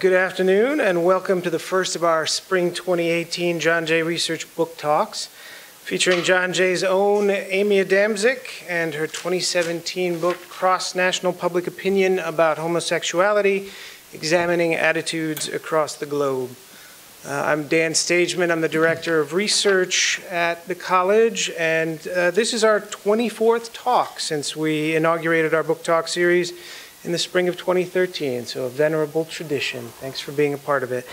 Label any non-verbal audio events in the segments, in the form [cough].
Good afternoon and welcome to the first of our Spring 2018 John Jay Research Book Talks featuring John Jay's own Amy Adamczyk and her 2017 book Cross National Public Opinion About Homosexuality Examining Attitudes Across the Globe. Uh, I'm Dan Stageman. I'm the Director of Research at the college, and uh, this is our 24th talk since we inaugurated our book talk series in the spring of 2013, so a venerable tradition. Thanks for being a part of it.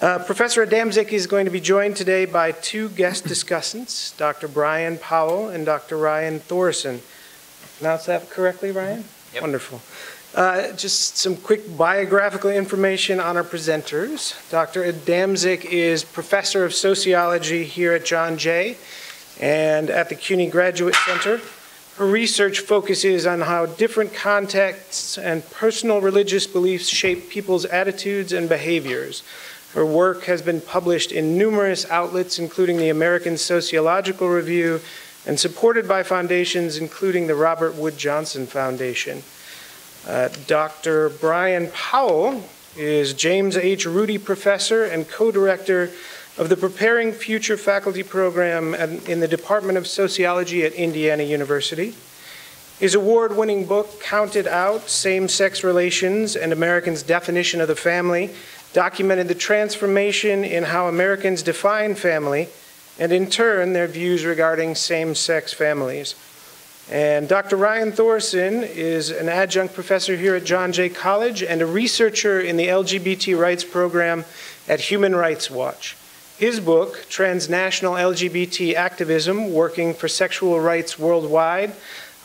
Uh, Professor Adamczyk is going to be joined today by two guest [coughs] discussants, Dr. Brian Powell and Dr. Ryan Thoreson. Pronounce that correctly, Ryan? Yep. Wonderful. Uh, just some quick biographical information on our presenters. Dr. Adamczyk is professor of sociology here at John Jay and at the CUNY Graduate Center. Her research focuses on how different contexts and personal religious beliefs shape people's attitudes and behaviors. Her work has been published in numerous outlets, including the American Sociological Review, and supported by foundations including the Robert Wood Johnson Foundation. Uh, Dr. Brian Powell is James H. Rudy Professor and co-director of the Preparing Future Faculty Program in the Department of Sociology at Indiana University. His award-winning book, Counted Out, Same-Sex Relations and Americans' Definition of the Family, documented the transformation in how Americans define family and in turn their views regarding same-sex families. And Dr. Ryan Thoreson is an adjunct professor here at John Jay College and a researcher in the LGBT rights program at Human Rights Watch. His book, Transnational LGBT Activism Working for Sexual Rights Worldwide,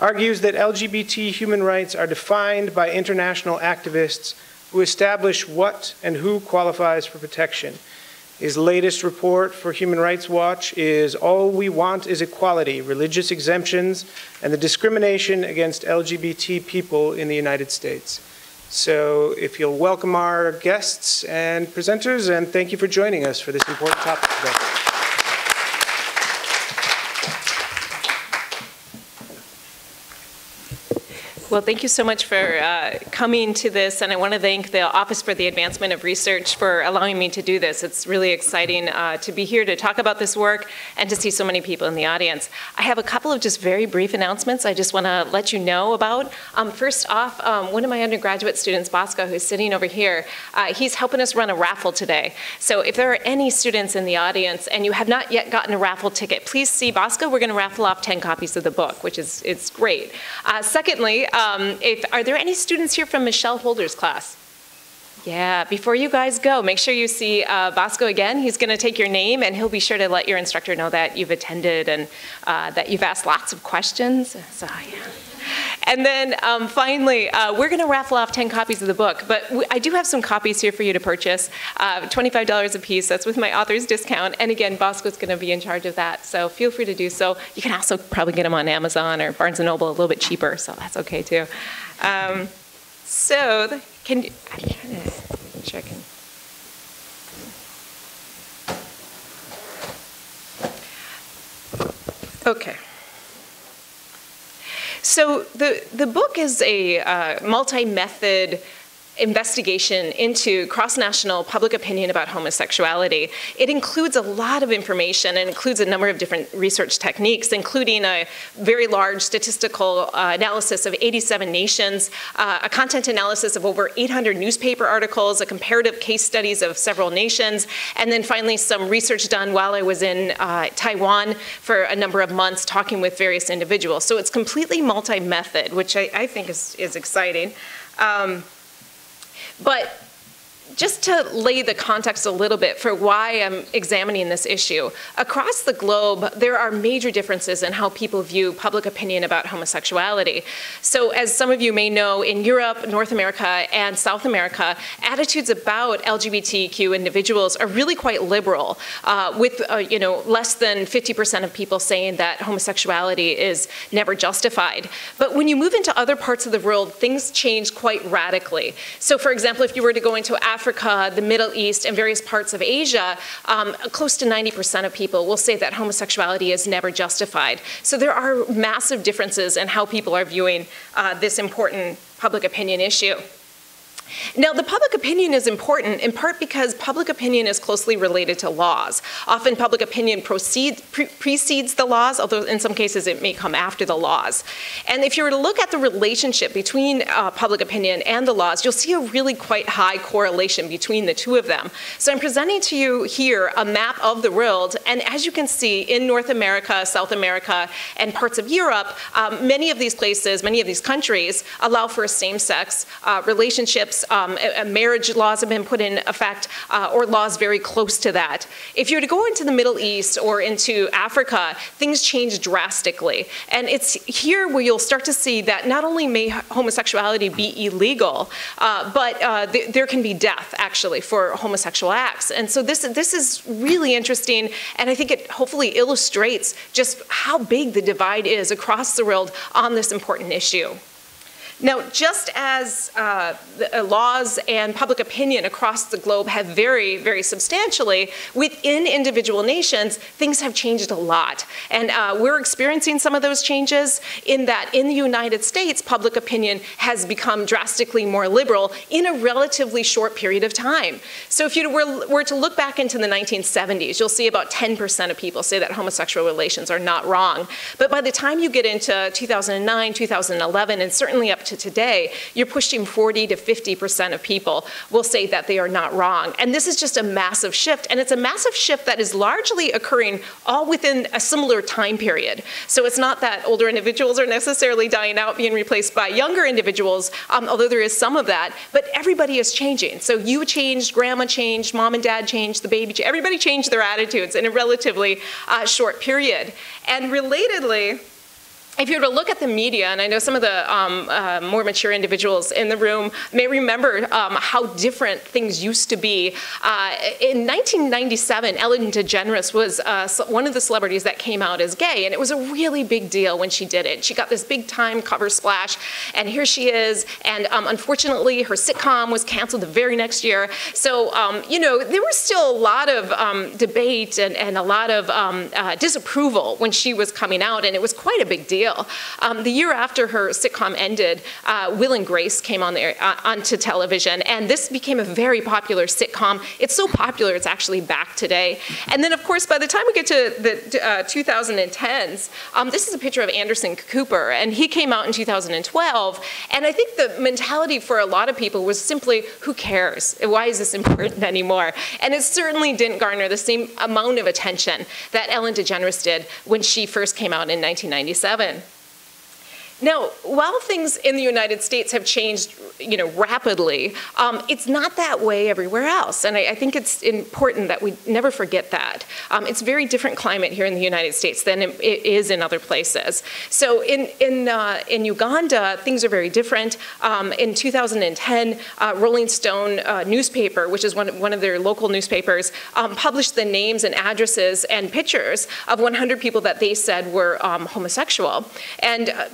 argues that LGBT human rights are defined by international activists who establish what and who qualifies for protection. His latest report for Human Rights Watch is All We Want is Equality Religious Exemptions and the Discrimination Against LGBT People in the United States. So, if you'll welcome our guests and presenters, and thank you for joining us for this important topic today. Well, thank you so much for uh, coming to this, and I want to thank the Office for the Advancement of Research for allowing me to do this. It's really exciting uh, to be here to talk about this work and to see so many people in the audience. I have a couple of just very brief announcements I just want to let you know about. Um, first off, um, one of my undergraduate students, Bosco, who's sitting over here, uh, he's helping us run a raffle today. So if there are any students in the audience and you have not yet gotten a raffle ticket, please see Bosco. We're going to raffle off 10 copies of the book, which is it's great. Uh, secondly, um, if, are there any students here from Michelle Holder's class? Yeah, before you guys go, make sure you see uh, Bosco again. He's going to take your name and he'll be sure to let your instructor know that you've attended and uh, that you've asked lots of questions. So, yeah. And then um, finally, uh, we're going to raffle off 10 copies of the book, but I do have some copies here for you to purchase, uh, $25 a piece. That's with my author's discount. And again, Bosco's going to be in charge of that, so feel free to do so. You can also probably get them on Amazon or Barnes & Noble a little bit cheaper, so that's okay too. Um, so, can you, I'm to check in. Okay. So the, the book is a uh, multi-method investigation into cross-national public opinion about homosexuality. It includes a lot of information and includes a number of different research techniques, including a very large statistical uh, analysis of 87 nations, uh, a content analysis of over 800 newspaper articles, a comparative case studies of several nations, and then finally some research done while I was in uh, Taiwan for a number of months talking with various individuals. So it's completely multi-method, which I, I, think is, is exciting. Um, but just to lay the context a little bit for why I'm examining this issue, across the globe, there are major differences in how people view public opinion about homosexuality. So as some of you may know, in Europe, North America, and South America, attitudes about LGBTQ individuals are really quite liberal, uh, with uh, you know less than 50% of people saying that homosexuality is never justified. But when you move into other parts of the world, things change quite radically. So for example, if you were to go into Africa, Africa, the Middle East, and various parts of Asia, um, close to 90% of people will say that homosexuality is never justified. So there are massive differences in how people are viewing uh, this important public opinion issue. Now, the public opinion is important in part because public opinion is closely related to laws. Often, public opinion proceed, pre precedes the laws, although in some cases it may come after the laws. And if you were to look at the relationship between uh, public opinion and the laws, you'll see a really quite high correlation between the two of them. So I'm presenting to you here a map of the world, and as you can see, in North America, South America, and parts of Europe, um, many of these places, many of these countries allow for same-sex uh, relationships um, marriage laws have been put in effect, uh, or laws very close to that. If you were to go into the Middle East or into Africa, things change drastically. And it's here where you'll start to see that not only may homosexuality be illegal, uh, but uh, th there can be death, actually, for homosexual acts. And so this, this is really interesting, and I think it hopefully illustrates just how big the divide is across the world on this important issue. Now, just as uh, the, uh, laws and public opinion across the globe have very, very substantially, within individual nations, things have changed a lot. And uh, we're experiencing some of those changes in that in the United States, public opinion has become drastically more liberal in a relatively short period of time. So if you were, were to look back into the 1970s, you'll see about 10% of people say that homosexual relations are not wrong. But by the time you get into 2009, 2011, and certainly up to to today, you're pushing 40 to 50% of people will say that they are not wrong. And this is just a massive shift. And it's a massive shift that is largely occurring all within a similar time period. So it's not that older individuals are necessarily dying out, being replaced by younger individuals, um, although there is some of that, but everybody is changing. So you changed, grandma changed, mom and dad changed, the baby changed, everybody changed their attitudes in a relatively uh, short period. And relatedly, if you were to look at the media, and I know some of the um, uh, more mature individuals in the room may remember um, how different things used to be. Uh, in 1997, Ellen DeGeneres was uh, one of the celebrities that came out as gay, and it was a really big deal when she did it. She got this big time cover splash, and here she is, and um, unfortunately, her sitcom was canceled the very next year. So, um, you know, there was still a lot of um, debate and, and, a lot of um, uh, disapproval when she was coming out, and it was quite a big deal Um, the year after her sitcom ended, uh, Will and Grace came on there uh, onto television, and this became a very popular sitcom. It's so popular, it's actually back today. And then, of course, by the time we get to the uh, 2010s, um, this is a picture of Anderson Cooper, and he came out in 2012. And I think the mentality for a lot of people was simply, who cares? Why is this important [laughs] anymore? And it certainly didn't garner the same amount of attention that Ellen DeGeneres did when she first came out in 1997. Now, while things in the United States have changed, you know, rapidly, um, it's not that way everywhere else, and I, I, think it's important that we never forget that. Um, it's a very different climate here in the United States than it, it is in other places. So in in uh, in Uganda, things are very different. Um, in 2010, uh, Rolling Stone uh, newspaper, which is one one of their local newspapers, um, published the names and addresses and pictures of 100 people that they said were um, homosexual, and uh,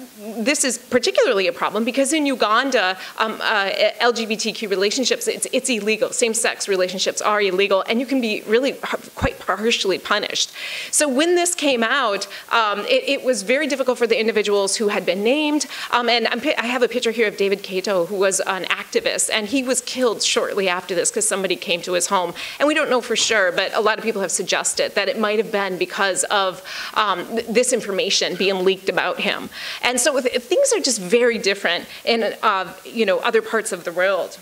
this is particularly a problem because in Uganda, um, uh, LGBTQ relationships, it's, it's illegal. Same-sex relationships are illegal, and you can be really quite harshly punished. So when this came out, um, it, it, was very difficult for the individuals who had been named. Um, and I'm, i have a picture here of David Kato, who was an activist, and he was killed shortly after this because somebody came to his home. And we don't know for sure, but a lot of people have suggested that it might have been because of um, this information being leaked about him. And so with things are just very different in uh, you know, other parts of the world.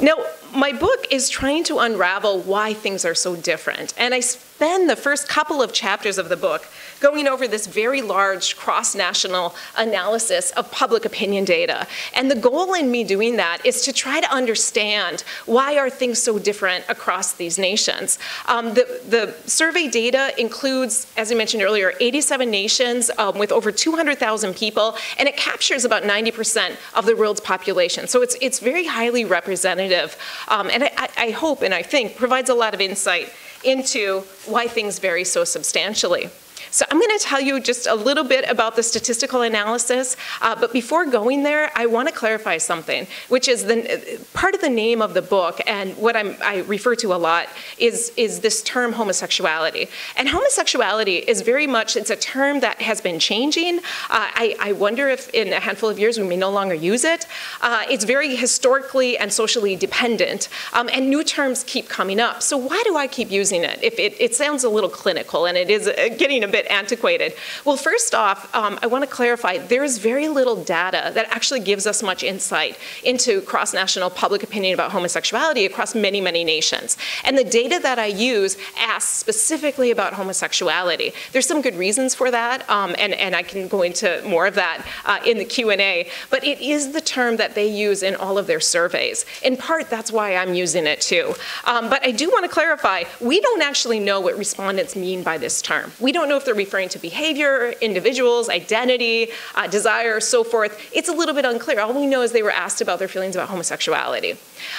Now, my book is trying to unravel why things are so different. And I spend the first couple of chapters of the book going over this very large cross-national analysis of public opinion data. And the goal in me doing that is to try to understand why are things so different across these nations. Um, the, the, survey data includes, as I mentioned earlier, 87 nations um, with over 200,000 people, and it captures about 90% of the world's population. So it's, it's very highly representative, um, and I, I hope and I think provides a lot of insight into why things vary so substantially. So I'm going to tell you just a little bit about the statistical analysis, uh, but before going there, I want to clarify something, which is the part of the name of the book and what I'm, i refer to a lot is, is this term homosexuality. And homosexuality is very much, it's a term that has been changing. Uh, I, I, wonder if in a handful of years we may no longer use it. Uh, it's very historically and socially dependent, um, and new terms keep coming up. So why do I keep using it? If it, it sounds a little clinical and it is uh, getting a bit antiquated. Well, first off, um, I want to clarify there is very little data that actually gives us much insight into cross-national public opinion about homosexuality across many, many nations. And the data that I use asks specifically about homosexuality. There's some good reasons for that, um, and, and I can go into more of that uh, in the Q&A, but it is the term that they use in all of their surveys. In part, that's why I'm using it too. Um, but I do want to clarify, we don't actually know what respondents mean by this term. We don't know if they're referring to behavior, individuals, identity, uh, desire, so forth. It's a little bit unclear. All we know is they were asked about their feelings about homosexuality.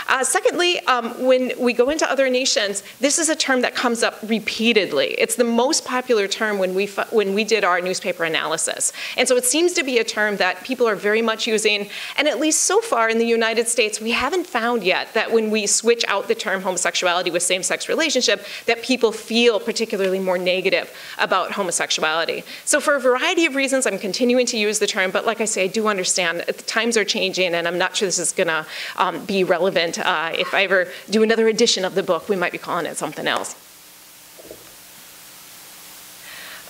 Uh, secondly, um, when we go into other nations, this is a term that comes up repeatedly. It's the most popular term when we, when we did our newspaper analysis. And so it seems to be a term that people are very much using, and at least so far in the United States, we haven't found yet that when we switch out the term homosexuality with same-sex relationship, that people feel particularly more negative about homosexuality. So for a variety of reasons, I'm continuing to use the term, but like I say, I do understand the times are changing, and I'm not sure this is gonna um, be relevant relevant. Uh, if I ever do another edition of the book, we might be calling it something else.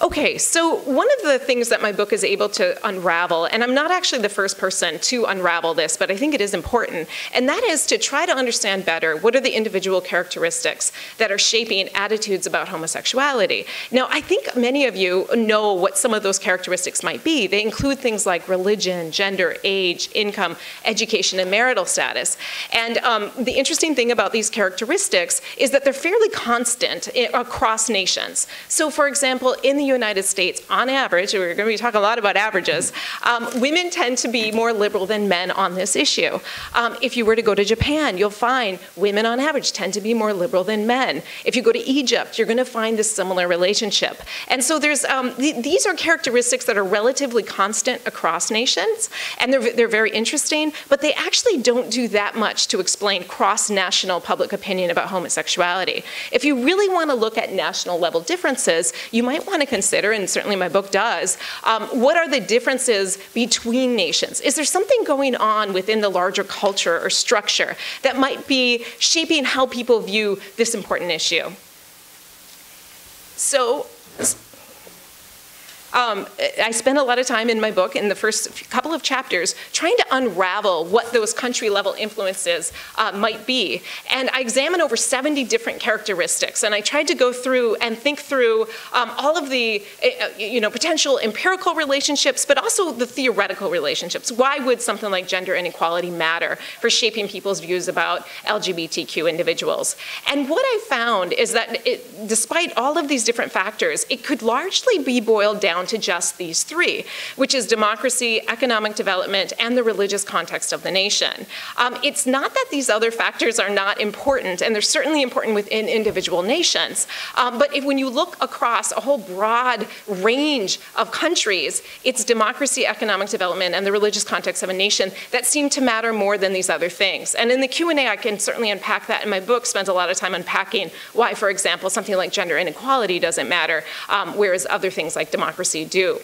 Okay, so one of the things that my book is able to unravel, and I'm not actually the first person to unravel this, but I think it is important, and that is to try to understand better what are the individual characteristics that are shaping attitudes about homosexuality. Now, I think many of you know what some of those characteristics might be. They include things like religion, gender, age, income, education, and marital status. And um, the interesting thing about these characteristics is that they're fairly constant across nations. So, for example, in the United States, on average, we're going to be talking a lot about averages, um, women tend to be more liberal than men on this issue. Um, if you were to go to Japan, you'll find women on average tend to be more liberal than men. If you go to Egypt, you're going to find this similar relationship. And so there's, um, th these are characteristics that are relatively constant across nations, and they're, they're very interesting, but they actually don't do that much to explain cross-national public opinion about homosexuality. If you really want to look at national level differences, you might want to consider consider, and certainly my book does, um, what are the differences between nations? Is there something going on within the larger culture or structure that might be shaping how people view this important issue? So um, I spend a lot of time in my book, in the first couple of chapters, trying to unravel what those country level influences uh, might be. And I examine over 70 different characteristics, and I tried to go through and think through um, all of the uh, you know, potential empirical relationships, but also the theoretical relationships. Why would something like gender inequality matter for shaping people's views about LGBTQ individuals? And what I found is that it, despite all of these different factors, it could largely be boiled down down to just these three, which is democracy, economic development, and the religious context of the nation. Um, it's not that these other factors are not important, and they're certainly important within individual nations, um, but if when you look across a whole broad range of countries, it's democracy, economic development, and the religious context of a nation that seem to matter more than these other things. And in the Q&A, I can certainly unpack that. In my book, spends a lot of time unpacking why, for example, something like gender inequality doesn't matter, um, whereas other things like democracy do.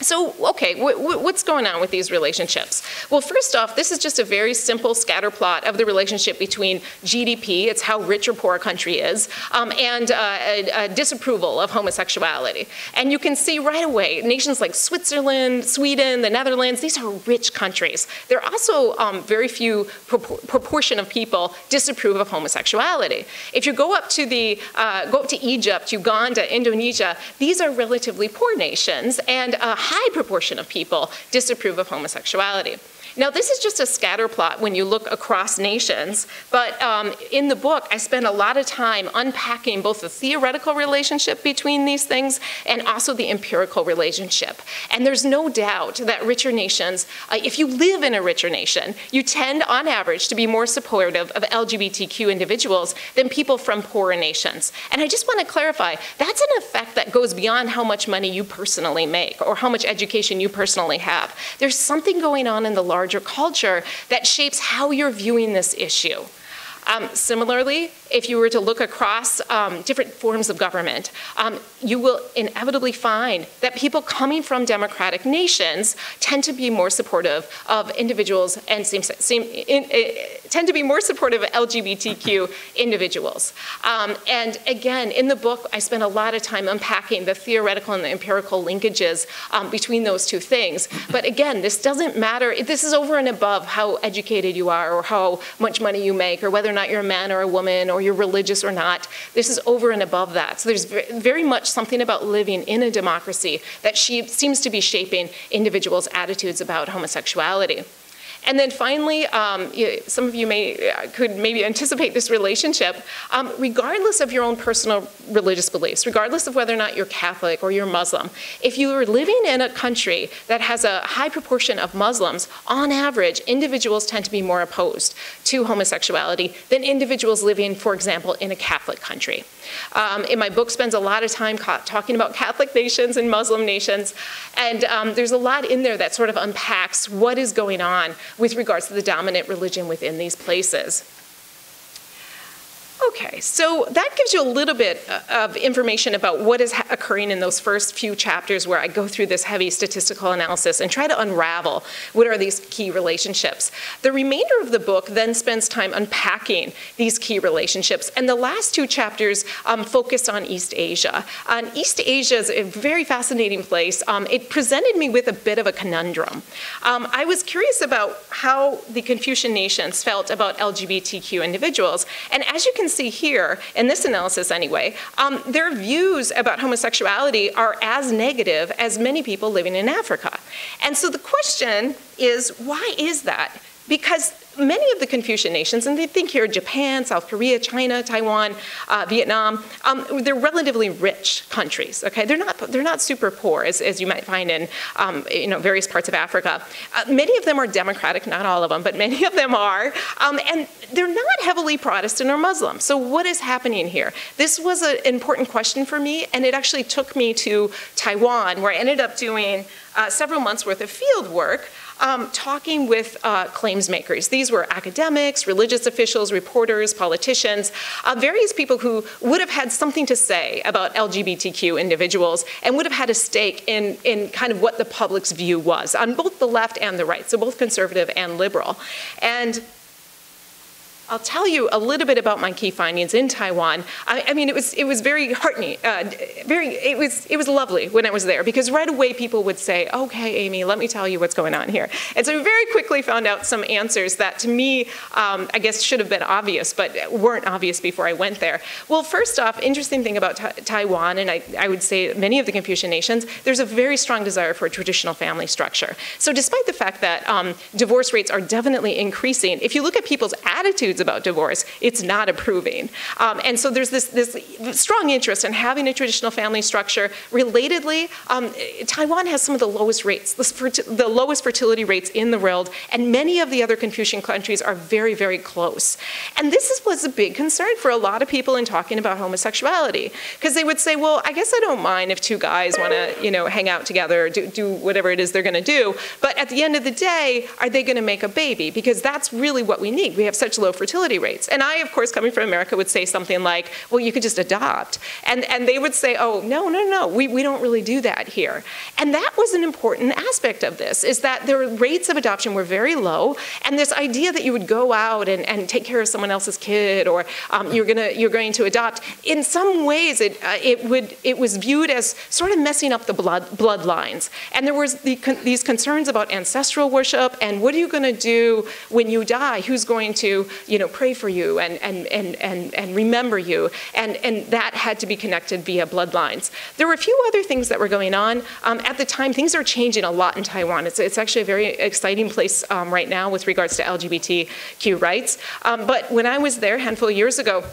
So, okay, what's going on with these relationships? Well, first off, this is just a very simple scatter plot of the relationship between GDP, it's how rich or poor a country is, um, and uh, a, a disapproval of homosexuality. And you can see right away, nations like Switzerland, Sweden, the Netherlands, these are rich countries. There are also um, very few propor proportion of people disapprove of homosexuality. If you go up to the, uh, go up to Egypt, Uganda, Indonesia, these are relatively poor nations, and uh, high proportion of people disapprove of homosexuality. Now, this is just a scatter plot when you look across nations, but um, in the book, I spend a lot of time unpacking both the theoretical relationship between these things and also the empirical relationship. And there's no doubt that richer nations, uh, if you live in a richer nation, you tend, on average, to be more supportive of LGBTQ individuals than people from poorer nations. And I just want to clarify that's an effect that goes beyond how much money you personally make or how much education you personally have. There's something going on in the larger culture that shapes how you're viewing this issue. Um, similarly, if you were to look across um, different forms of government, um, you will inevitably find that people coming from democratic nations tend to be more supportive of individuals and in, in, tend to be more supportive of LGBTQ individuals. Um, and again, in the book, I spent a lot of time unpacking the theoretical and the empirical linkages um, between those two things. But again, this doesn't matter. This is over and above how educated you are or how much money you make or whether or not you're a man or a woman or you're religious or not. This is over and above that. So there's very much something about living in a democracy that she seems to be shaping individuals' attitudes about homosexuality. And then finally, um, some of you may uh, could maybe anticipate this relationship. Um, regardless of your own personal religious beliefs, regardless of whether or not you're Catholic or you're Muslim, if you are living in a country that has a high proportion of Muslims, on average, individuals tend to be more opposed to homosexuality than individuals living, for example, in a Catholic country. Um, in my book spends a lot of time talking about Catholic nations and Muslim nations, and um, there's a lot in there that sort of unpacks what is going on with regards to the dominant religion within these places. Okay, so that gives you a little bit uh, of information about what is occurring in those first few chapters where I go through this heavy statistical analysis and try to unravel what are these key relationships. The remainder of the book then spends time unpacking these key relationships, and the last two chapters um, focus on East Asia. East Asia is a very fascinating place. Um, it presented me with a bit of a conundrum. Um, I was curious about how the Confucian nations felt about LGBTQ individuals, and as you can can see here, in this analysis anyway, um, their views about homosexuality are as negative as many people living in Africa. And so the question is, why is that? Because many of the Confucian nations, and they think here Japan, South Korea, China, Taiwan, uh, Vietnam, um, they're relatively rich countries. Okay, they're not they're not super poor as, as you might find in um, you know various parts of Africa. Uh, many of them are democratic, not all of them, but [laughs] many of them are, um, and they're not heavily Protestant or Muslim. So what is happening here? This was an important question for me, and it actually took me to Taiwan, where I ended up doing uh, several months worth of field work um, talking with uh, claims makers. These were academics, religious officials, reporters, politicians, uh, various people who would have had something to say about LGBTQ individuals and would have had a stake in, in kind of what the public's view was on both the left and the right, so both conservative and liberal. And I'll tell you a little bit about my key findings in Taiwan. I, I mean, it was it was very heartening, uh, very it was it was lovely when I was there because right away people would say, "Okay, Amy, let me tell you what's going on here." And so we very quickly found out some answers that to me, um, I guess, should have been obvious, but weren't obvious before I went there. Well, first off, interesting thing about Taiwan, and I, I would say many of the Confucian nations, there's a very strong desire for a traditional family structure. So despite the fact that um, divorce rates are definitely increasing, if you look at people's attitudes attitudes about divorce, it's not approving. Um, and so there's this, this strong interest in having a traditional family structure. Relatedly, um, Taiwan has some of the lowest rates, the lowest fertility rates in the world, and many of the other Confucian countries are very, very close. And this is, was a big concern for a lot of people in talking about homosexuality, because they would say, well, I guess I don't mind if two guys want to, you know, hang out together, do, do whatever it is they're going to do, but at the end of the day, are they going to make a baby? Because that's really what we need. We have such low fertility fertility rates. And I, of course, coming from America, would say something like, well, you could just adopt. And, and they would say, oh, no, no, no, we, we don't really do that here. And that was an important aspect of this, is that the rates of adoption were very low. And this idea that you would go out and, and take care of someone else's kid or um, you're, gonna, you're going to adopt, in some ways it, uh, it, would, it was viewed as sort of messing up the blood, bloodlines. And there was the, these concerns about ancestral worship and what are you going to do when you die? Who's going to, you you know, pray for you and, and, and, and, and remember you. And, and that had to be connected via bloodlines. There were a few other things that were going on. Um, at the time, things are changing a lot in Taiwan. It's, it's actually a very exciting place um, right now with regards to LGBTQ rights. Um, but when I was there a handful of years ago,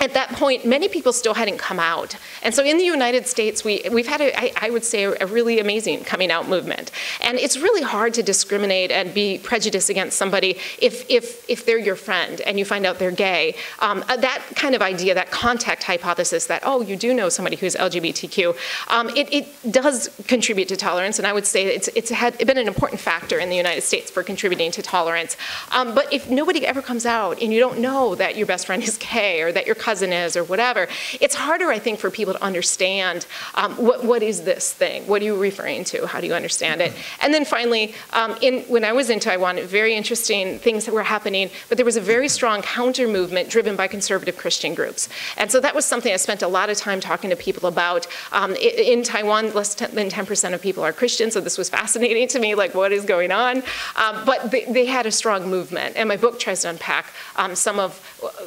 at that point, many people still hadn't come out. And so in the United States, we, we've had, a, I, I would say, a really amazing coming out movement. And it's really hard to discriminate and be prejudiced against somebody if, if, if they're your friend and you find out they're gay. Um, uh, that kind of idea, that contact hypothesis that, oh, you do know somebody who's LGBTQ, um, it, it does contribute to tolerance. And I would say it's, it's had been an important factor in the United States for contributing to tolerance. Um, but if nobody ever comes out and you don't know that your best friend is gay or that your cousin is or whatever, it's harder, I think, for people to understand um, what, what is this thing? What are you referring to? How do you understand it? And then finally, um, in, when I was in Taiwan, very interesting things that were happening, but there was a very strong counter movement driven by conservative Christian groups. And so that was something I spent a lot of time talking to people about. Um, in Taiwan, less than 10% of people are Christian, so this was fascinating to me, like what is going on? Um, but they, they, had a strong movement, and my book tries to unpack um, some of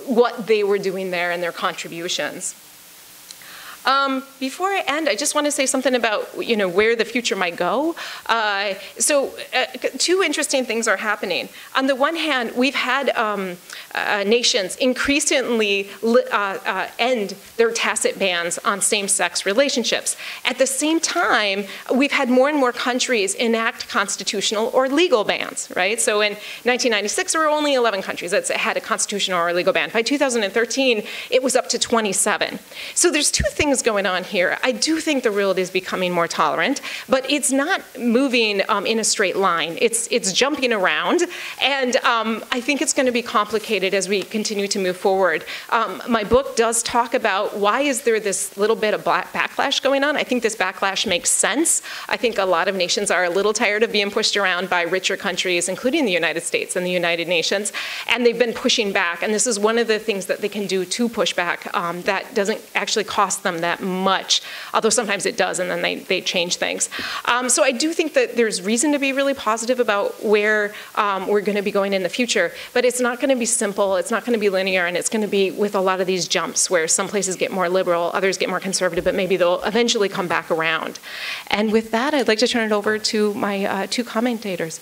what they were doing there and their contributions. Um, before I end, I just want to say something about you know where the future might go. Uh, so, uh, two interesting things are happening. On the one hand, we've had um, uh, nations increasingly uh, uh, end their tacit bans on same-sex relationships. At the same time, we've had more and more countries enact constitutional or legal bans. Right. So, in 1996, there were only 11 countries that had a constitutional or legal ban. By 2013, it was up to 27. So, there's two things things going on here. I do think the world is becoming more tolerant, but it's not moving um, in a straight line. It's, it's jumping around, and um, I think it's going to be complicated as we continue to move forward. Um, my book does talk about why is there this little bit of backlash going on. I think this backlash makes sense. I think a lot of nations are a little tired of being pushed around by richer countries, including the United States and the United Nations, and they've been pushing back. And this is one of the things that they can do to push back um, that doesn't actually cost them that much, although sometimes it does, and then they, they change things. Um, so I do think that there's reason to be really positive about where um, we're going to be going in the future, but it's not going to be simple, it's not going to be linear, and it's going to be with a lot of these jumps where some places get more liberal, others get more conservative, but maybe they'll eventually come back around. And with that, I'd like to turn it over to my uh, two commentators.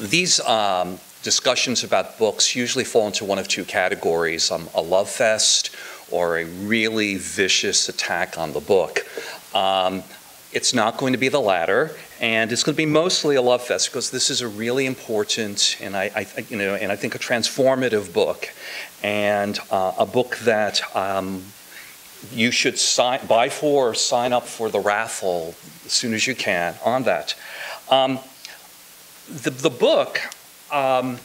These um, discussions about books usually fall into one of two categories um, a love fest or a really vicious attack on the book. Um, it's not going to be the latter, and it's going to be mostly a love fest because this is a really important and I, I you know, and I think a transformative book, and uh, a book that um, you should sign, buy for or sign up for the raffle as soon as you can on that. Um, the, the book um,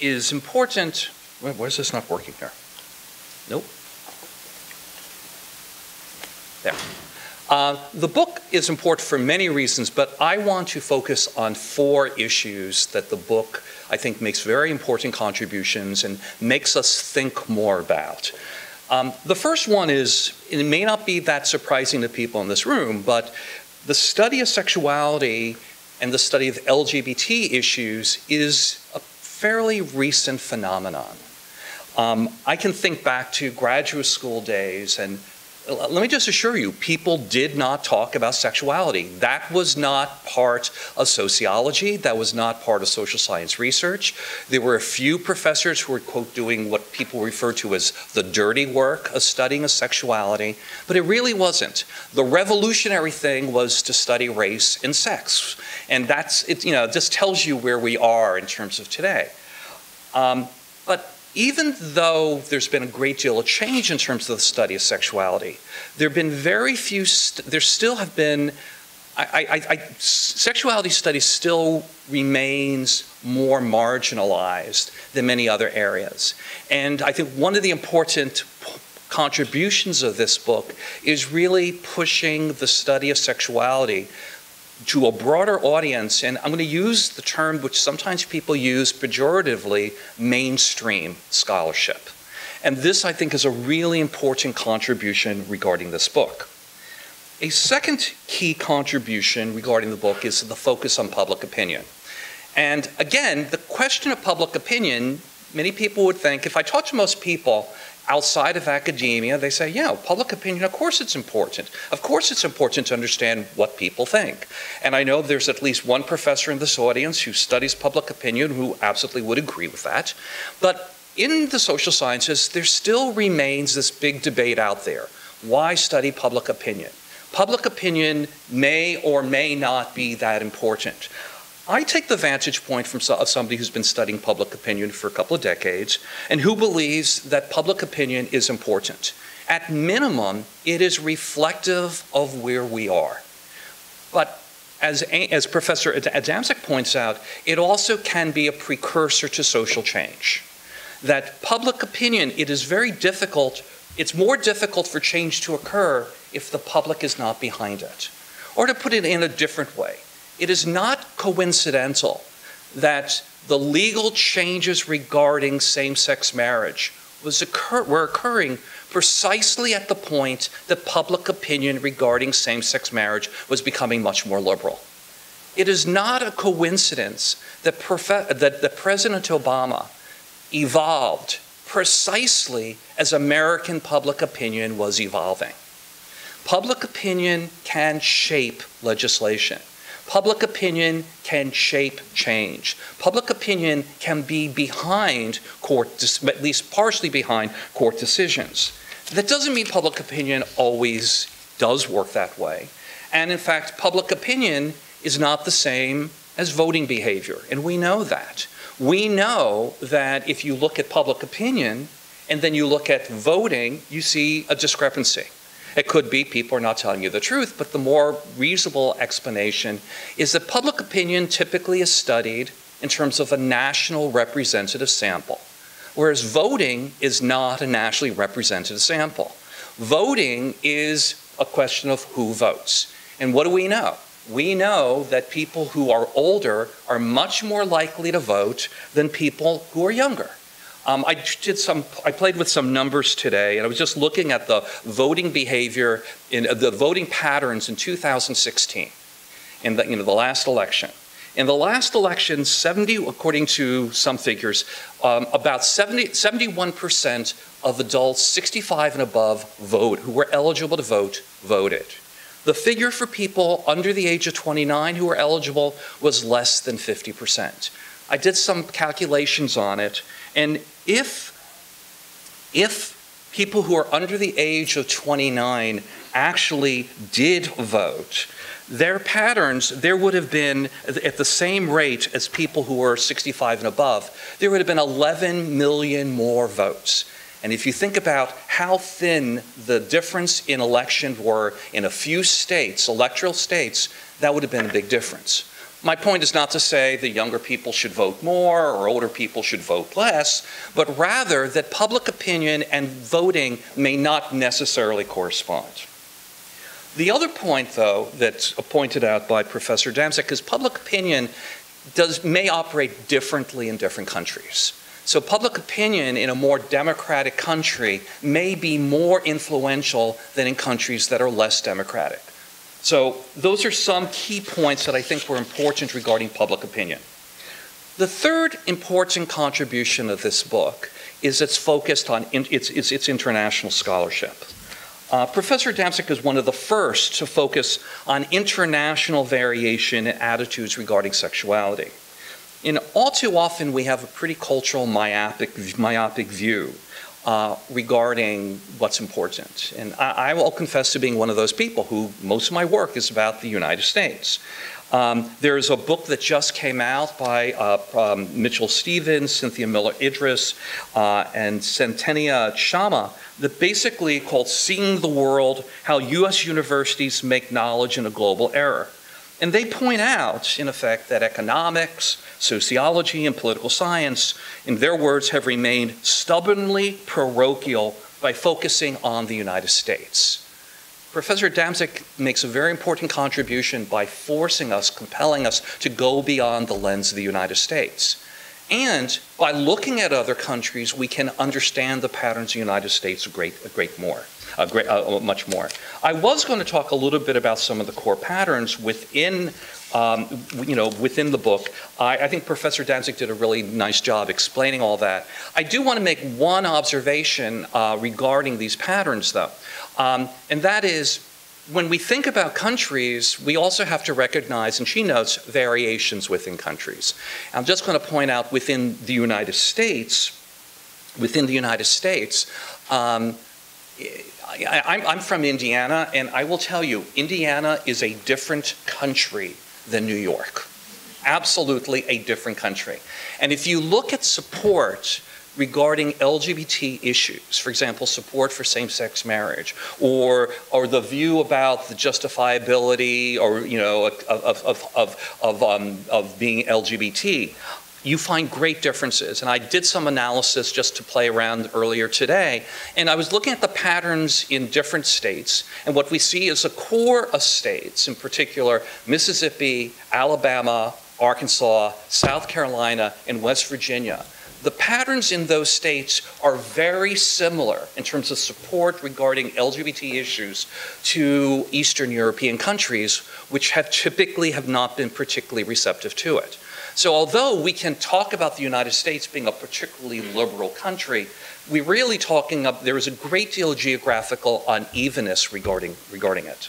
is important. Wait, why is this not working here? Nope. There. Uh, the book is important for many reasons, but I want to focus on four issues that the book, I think, makes very important contributions and makes us think more about. Um, the first one is it may not be that surprising to people in this room, but the study of sexuality and the study of LGBT issues is a fairly recent phenomenon. Um, I can think back to graduate school days and let me just assure you, people did not talk about sexuality. That was not part of sociology. That was not part of social science research. There were a few professors who were, quote, doing what people refer to as the dirty work of studying of sexuality, but it really wasn't. The revolutionary thing was to study race and sex. And that's, it, you know, just tells you where we are in terms of today. Um, even though there's been a great deal of change in terms of the study of sexuality, there have been very few, there still have been, I, I, I, sexuality study still remains more marginalized than many other areas. And I think one of the important contributions of this book is really pushing the study of sexuality to a broader audience, and I'm going to use the term which sometimes people use pejoratively mainstream scholarship. And this, I think, is a really important contribution regarding this book. A second key contribution regarding the book is the focus on public opinion. And again, the question of public opinion, many people would think, if I talk to most people outside of academia, they say, yeah, public opinion, of course it's important. Of course it's important to understand what people think. And I know there's at least one professor in this audience who studies public opinion who absolutely would agree with that. But in the social sciences, there still remains this big debate out there. Why study public opinion? Public opinion may or may not be that important. I take the vantage point from of somebody who's been studying public opinion for a couple of decades and who believes that public opinion is important. At minimum, it is reflective of where we are. But as, as Professor Adamczyk points out, it also can be a precursor to social change that public opinion, it is very difficult, it's more difficult for change to occur if the public is not behind it. Or to put it in a different way, it is not coincidental that the legal changes regarding same sex marriage occur, were occurring precisely at the point that public opinion regarding same sex marriage was becoming much more liberal. It is not a coincidence that, that, that President Obama evolved precisely as American public opinion was evolving. Public opinion can shape legislation. Public opinion can shape change. Public opinion can be behind court, at least partially behind court decisions. That doesn't mean public opinion always does work that way. And in fact, public opinion is not the same as voting behavior, and we know that. We know that if you look at public opinion and then you look at voting, you see a discrepancy. It could be people are not telling you the truth, but the more reasonable explanation is that public opinion typically is studied in terms of a national representative sample, whereas voting is not a nationally representative sample. Voting is a question of who votes. And what do we know? we know that people who are older are much more likely to vote than people who are younger. Um, I did some. I played with some numbers today, and I was just looking at the voting behavior in uh, the voting patterns in 2016, in the you know the last election. In the last election, 70, according to some figures, um, about 70, 71% of adults 65 and above vote who were eligible to vote voted. The figure for people under the age of 29 who were eligible was less than 50%. I did some calculations on it, and if, if people who are under the age of 29 actually did vote, their patterns, there would have been, at the same rate as people who were 65 and above, there would have been 11 million more votes. And if you think about how thin the difference in elections were in a few states, electoral states, that would have been a big difference. My point is not to say that younger people should vote more or older people should vote less, but rather that public opinion and voting may not necessarily correspond. The other point, though, that's pointed out by Professor Adamczyk is public opinion does, may operate differently in different countries. So public opinion in a more democratic country may be more influential than in countries that are less democratic. So those are some key points that I think were important regarding public opinion. The third important contribution of this book is it's focused on in, its, its, its, international scholarship. Uh, Professor Adamczyk is one of the first to focus on international variation in attitudes regarding sexuality. And all too often, we have a pretty cultural myopic, myopic view uh, regarding what's important. And I, I, will confess to being one of those people who most of my work is about the United States. Um, there's a book that just came out by uh, um, Mitchell Stevens, Cynthia Miller Idriss, uh, and Seteney Shami that basically called Seeing the World How U.S. Universities Make Knowledge in a Global Era. And they point out, in effect, that economics, sociology, and political science, in their words, have remained stubbornly parochial by focusing on the United States. Professor Adamczyk makes a very important contribution by forcing us, compelling us to go beyond the lens of the United States. And by looking at other countries, we can understand the patterns in the United States a great, a great more, a great, uh, much more. I was going to talk a little bit about some of the core patterns within, um, you know, within the book. I, I think Professor Adamczyk did a really nice job explaining all that. I do want to make one observation uh, regarding these patterns, though, um, and that is when we think about countries, we also have to recognize, and she notes, variations within countries. I'm just going to point out within the United States, within the United States, um, I, am from Indiana, and I will tell you, Indiana is a different country than New York. Absolutely a different country. And if you look at support regarding LGBT issues, for example, support for same-sex marriage, or, or the view about the justifiability or, you know, of, of, of, of, um, of being LGBT, you find great differences. And I did some analysis just to play around earlier today, and I was looking at the patterns in different states, and what we see is a core of states, in particular Mississippi, Alabama, Arkansas, South Carolina, and West Virginia, the patterns in those states are very similar in terms of support regarding LGBT issues to Eastern European countries, which have typically have not been particularly receptive to it. So although we can talk about the United States being a particularly liberal country, we're really talking, of, there is a great deal of geographical unevenness regarding, regarding it.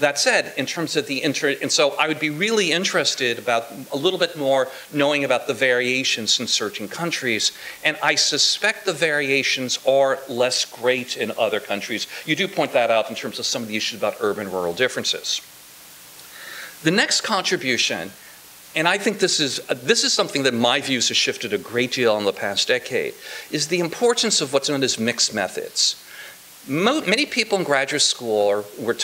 That said, in terms of the inter, and so I would be really interested about a little bit more knowing about the variations in certain countries, and I suspect the variations are less great in other countries. You do point that out in terms of some of the issues about urban-rural differences. The next contribution, and I think this is, this is something that my views have shifted a great deal in the past decade, is the importance of what's known as mixed methods. Mo many people in graduate school are, were,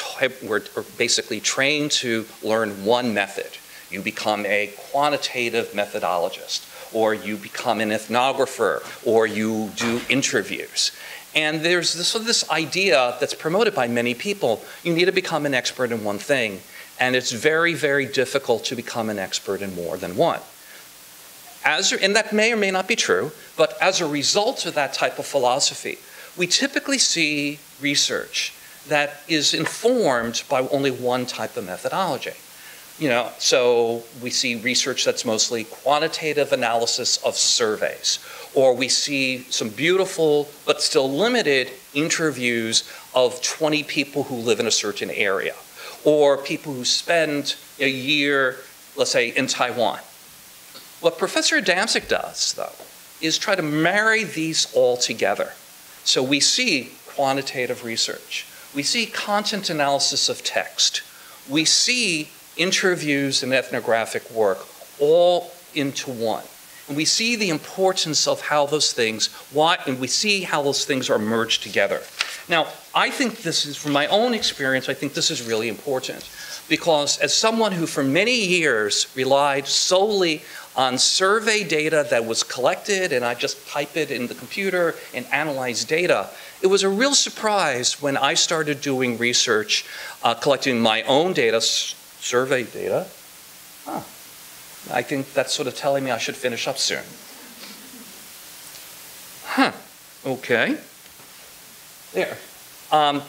were, basically trained to learn one method. You become a quantitative methodologist, or you become an ethnographer, or you do interviews. And there's this, this idea that's promoted by many people. You need to become an expert in one thing, and it's very, very difficult to become an expert in more than one. As, and that may or may not be true, but as a result of that type of philosophy, we typically see research that is informed by only one type of methodology. You know, so we see research that's mostly quantitative analysis of surveys, or we see some beautiful but still limited interviews of 20 people who live in a certain area, or people who spend a year, let's say, in Taiwan. What Professor Adamczyk does, though, is try to marry these all together so we see quantitative research. We see content analysis of text. We see interviews and ethnographic work all into one. And we see the importance of how those things, why, and we see how those things are merged together. Now, I think this is, from my own experience, I think this is really important because as someone who for many years relied solely on survey data that was collected, and I just type it in the computer and analyze data. It was a real surprise when I started doing research, uh, collecting my own data, survey data. Huh. I think that's sort of telling me I should finish up soon. Huh, okay. There. Um,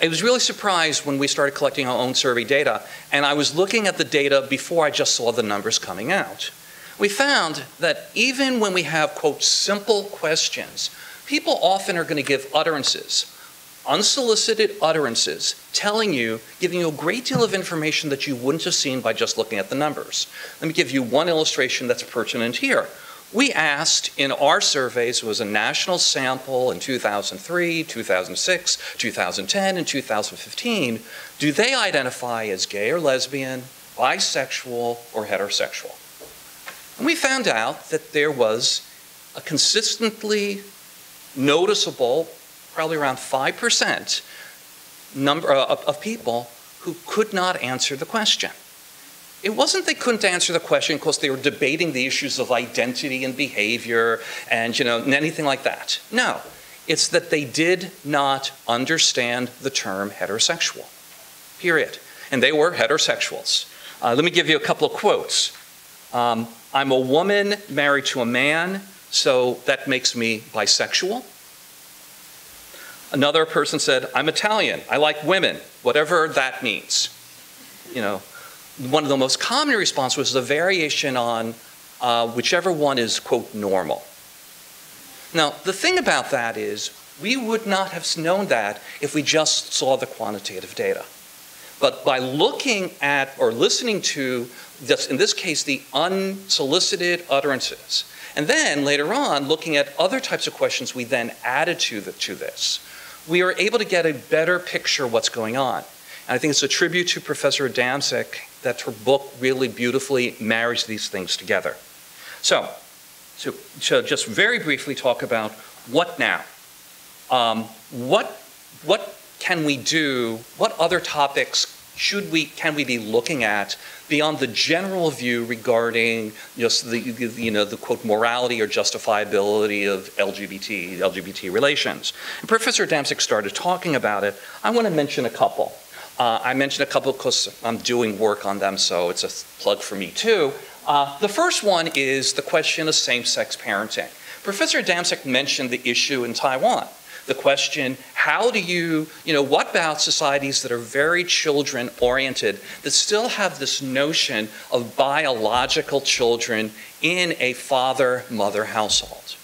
I was really surprised when we started collecting our own survey data, and I was looking at the data before I just saw the numbers coming out. We found that even when we have, quote, simple questions, people often are going to give utterances, unsolicited utterances, telling you, giving you a great deal of information that you wouldn't have seen by just looking at the numbers. Let me give you one illustration that's pertinent here. We asked in our surveys, it was a national sample in 2003, 2006, 2010, and 2015, do they identify as gay or lesbian, bisexual, or heterosexual? And we found out that there was a consistently noticeable, probably around 5% number uh, of, of people who could not answer the question. It wasn't they couldn't answer the question because they were debating the issues of identity and behavior and you know anything like that. No, it's that they did not understand the term heterosexual. Period. And they were heterosexuals. Uh, let me give you a couple of quotes. Um, I'm a woman married to a man, so that makes me bisexual. Another person said, I'm Italian, I like women, whatever that means. You know, one of the most common responses was the variation on uh, whichever one is, quote, normal. Now, the thing about that is, we would not have known that if we just saw the quantitative data. But by looking at or listening to, this, in this case, the unsolicited utterances, and then later on, looking at other types of questions we then added to, the, to this, we are able to get a better picture of what's going on. And I think it's a tribute to Professor Adamczyk that her book really beautifully marries these things together. So, so just very briefly talk about what now? Um, what, what can we do? What other topics should we, can we be looking at beyond the general view regarding just the, you know, the quote, morality or justifiability of LGBT, LGBT relations? And Professor Adamczyk started talking about it. I want to mention a couple. Uh, I mentioned a couple because I'm doing work on them, so it's a plug for me too. Uh, the first one is the question of same-sex parenting. Professor Adamczyk mentioned the issue in Taiwan the question how do you, you know, what about societies that are very children oriented that still have this notion of biological children in a father mother household?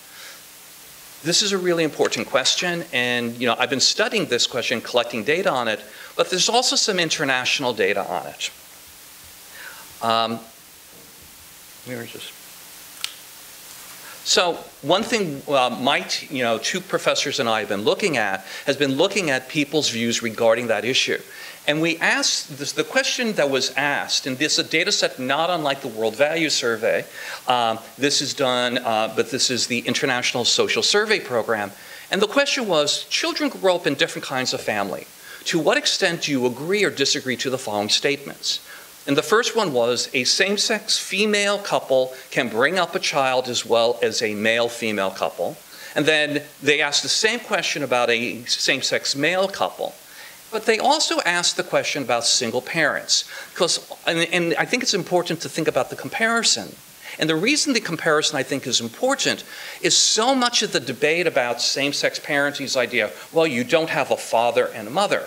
This is a really important question, and you know, I've been studying this question, collecting data on it, but there's also some international data on it. Um, where is this? So one thing uh, my, you know, two professors and I have been looking at has been looking at people's views regarding that issue. And we asked, this, the question that was asked, and this is a data set not unlike the World Value Survey. Um, this is done, uh, but this is the International Social Survey Program. And the question was, children grow up in different kinds of family. To what extent do you agree or disagree to the following statements? And the first one was a same sex female couple can bring up a child as well as a male female couple. And then they asked the same question about a same sex male couple. But they also asked the question about single parents. Because, and, and I think it's important to think about the comparison. And the reason the comparison I think is important is so much of the debate about same sex parenting's idea well, you don't have a father and a mother.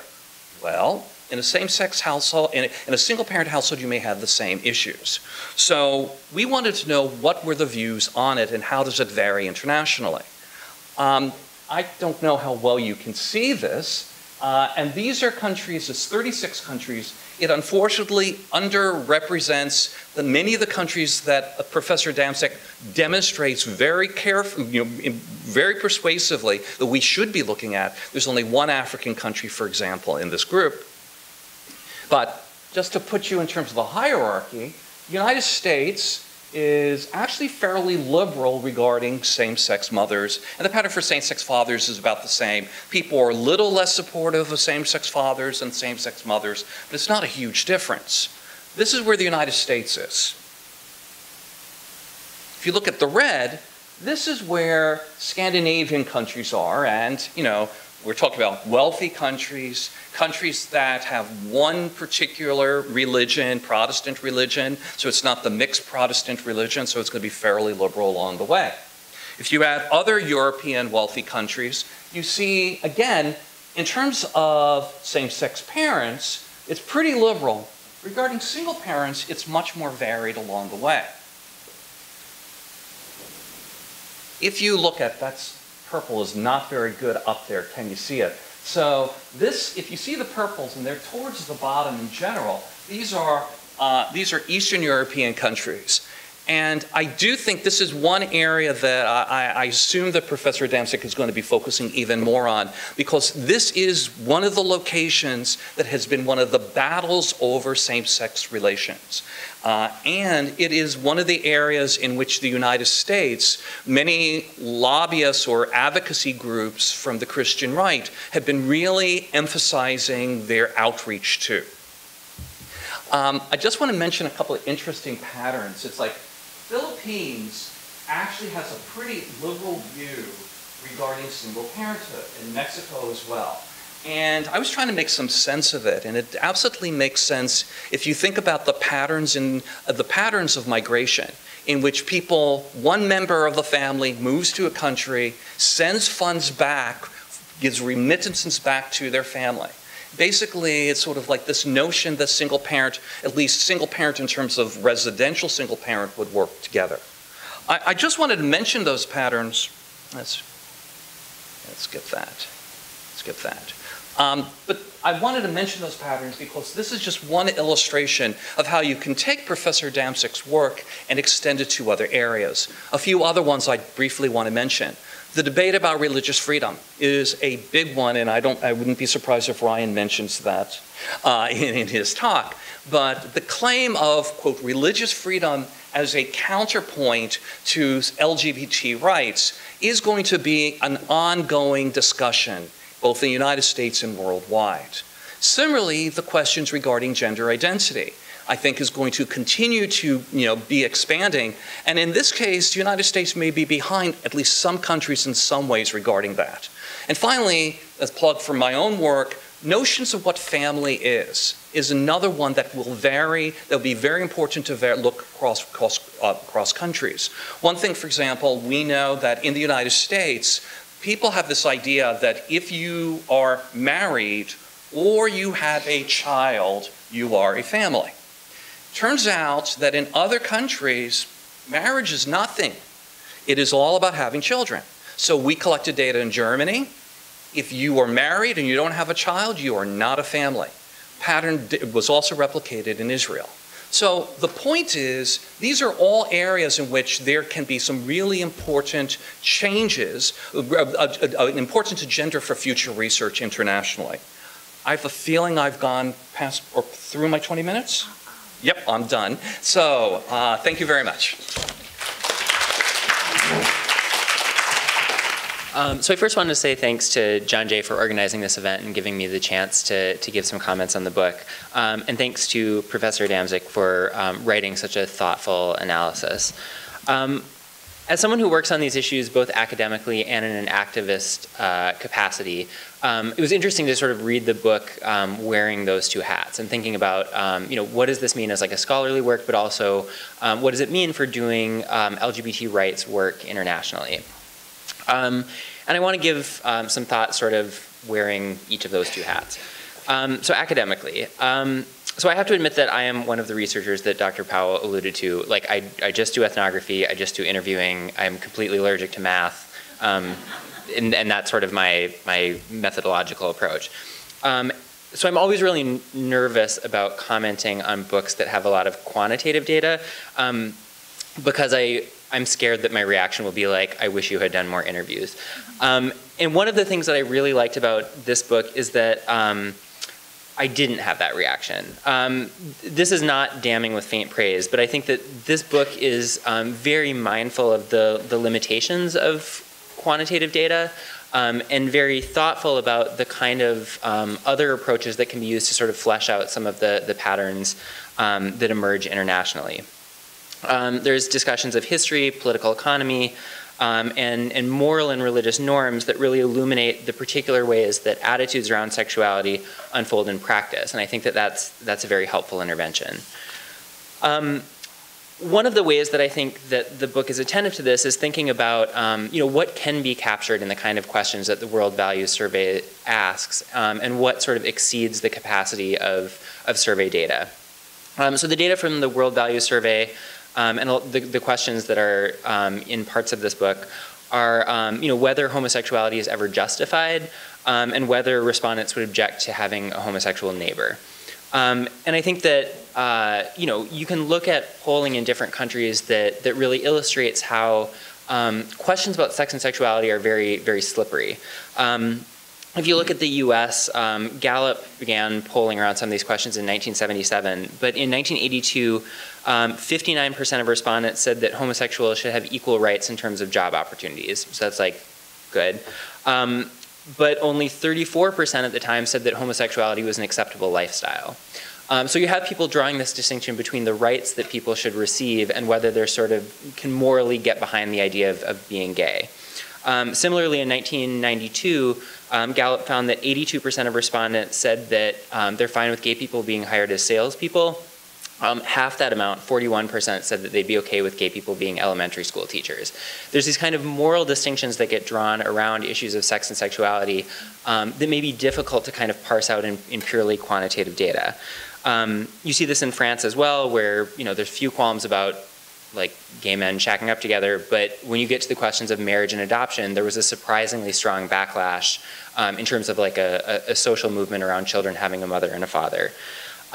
Well, in a same-sex household, in a, in a single-parent household, you may have the same issues. So we wanted to know what were the views on it and how does it vary internationally. Um, I don't know how well you can see this, uh, and these are countries, it's 36 countries. It unfortunately underrepresents the, many of the countries that uh, Professor Adamczyk demonstrates very carefully, you know, very persuasively that we should be looking at. There's only one African country, for example, in this group. But just to put you in terms of the hierarchy, the United States is actually fairly liberal regarding same-sex mothers, and the pattern for same-sex fathers is about the same. People are a little less supportive of same-sex fathers and same-sex mothers, but it's not a huge difference. This is where the United States is. If you look at the red, this is where Scandinavian countries are, and you know, we're talking about wealthy countries, countries that have one particular religion, Protestant religion, so it's not the mixed Protestant religion, so it's going to be fairly liberal along the way. If you add other European wealthy countries, you see, again, in terms of same sex parents, it's pretty liberal. Regarding single parents, it's much more varied along the way. If you look at that's purple is not very good up there. Can you see it? So this, if you see the purples, and they're towards the bottom in general, these are, uh, these are Eastern European countries. And I do think this is one area that I, I, assume that Professor Adamczyk is going to be focusing even more on because this is one of the locations that has been one of the battles over same-sex relations. Uh, and it is one of the areas in which the United States, many lobbyists or advocacy groups from the Christian right have been really emphasizing their outreach to. Um, I just want to mention a couple of interesting patterns. It's like Philippines actually has a pretty liberal view regarding single parenthood, in Mexico as well. And I was trying to make some sense of it, and it absolutely makes sense if you think about the patterns in uh, the patterns of migration in which people, one member of the family moves to a country, sends funds back, gives remittances back to their family. Basically, it's sort of like this notion that single parent, at least single parent in terms of residential single parent, would work together. I, I just wanted to mention those patterns. Let's, let's skip that. Skip that. Um, but I wanted to mention those patterns because this is just one illustration of how you can take Professor Adamczyk's work and extend it to other areas. A few other ones I briefly want to mention. The debate about religious freedom is a big one, and I, don't, I wouldn't be surprised if Ryan mentions that uh, [laughs] in, in his talk. But the claim of, quote, religious freedom as a counterpoint to LGBT rights is going to be an ongoing discussion both in the United States and worldwide. Similarly, the questions regarding gender identity. I think is going to continue to you know, be expanding. And in this case, the United States may be behind at least some countries in some ways regarding that. And finally, as plug for my own work, notions of what family is is another one that will vary, that will be very important to look across, across, uh, across countries. One thing, for example, we know that in the United States, people have this idea that if you are married or you have a child, you are a family. Turns out that in other countries, marriage is nothing. It is all about having children. So we collected data in Germany. If you are married and you don't have a child, you are not a family. Pattern was also replicated in Israel. So the point is, these are all areas in which there can be some really important changes, uh, uh, uh, important to gender for future research internationally. I have a feeling I've gone past or through my 20 minutes. Yep, I'm done. So uh, thank you very much. Um, so I first wanted to say thanks to John Jay for organizing this event and giving me the chance to, to give some comments on the book. Um, and thanks to Professor Adamczyk for um, writing such a thoughtful analysis. Um, as someone who works on these issues both academically and in an activist uh, capacity, um, it was interesting to sort of read the book um, wearing those two hats and thinking about, um, you know, what does this mean as like a scholarly work, but also um, what does it mean for doing um, LGBT rights work internationally? Um, and I want to give some thoughts sort of wearing each of those two hats. So academically, so I have to admit that I am one of the researchers that Dr. Powell alluded to. Like I, I just do ethnography, I just do interviewing, I'm completely allergic to math, um, and, and, that's sort of my, my methodological approach. Um, so I'm always really nervous about commenting on books that have a lot of quantitative data because I, I'm scared that my reaction will be like, I wish you had done more interviews. Um, and one of the things that I really liked about this book is that um, I didn't have that reaction. Um, this is not damning with faint praise, but I think that this book is um, very mindful of the, the limitations of quantitative data um, and very thoughtful about the kind of um, other approaches that can be used to sort of flesh out some of the, the patterns that emerge internationally. Um, there's discussions of history, political economy, um, and, and moral and religious norms that really illuminate the particular ways that attitudes around sexuality unfold in practice. And I think that that's, that's a very helpful intervention. Um, one of the ways that I think that the book is attentive to this is thinking about, um, you know, what can be captured in the kind of questions that the World Values Survey asks, um, and what sort of exceeds the capacity of, of survey data. Um, so the data from the World Values Survey um, and the, the, questions that are um, in parts of this book are, um, you know, whether homosexuality is ever justified um, and whether respondents would object to having a homosexual neighbor. Um, and I think that, uh, you know, you can look at polling in different countries that, that really illustrates how questions about sex and sexuality are very, very slippery. If you look at the US, um, Gallup began polling around some of these questions in 1977, but in 1982, 59% um, of respondents said that homosexuals should have equal rights in terms of job opportunities. So that's like good. Um, but only 34% at the time said that homosexuality was an acceptable lifestyle. Um, so you have people drawing this distinction between the rights that people should receive and whether they're sort of can morally get behind the idea of, of being gay. Um, similarly, in 1992, um, Gallup found that 82% of respondents said that um, they're fine with gay people being hired as salespeople. Um, half that amount, 41%, said that they'd be okay with gay people being elementary school teachers. There's these kind of moral distinctions that get drawn around issues of sex and sexuality um, that may be difficult to kind of parse out in, in purely quantitative data. Um, you see this in France as well, where you know there's few qualms about like gay men shacking up together, but when you get to the questions of marriage and adoption, there was a surprisingly strong backlash um, in terms of like a, a, a, social movement around children having a mother and a father.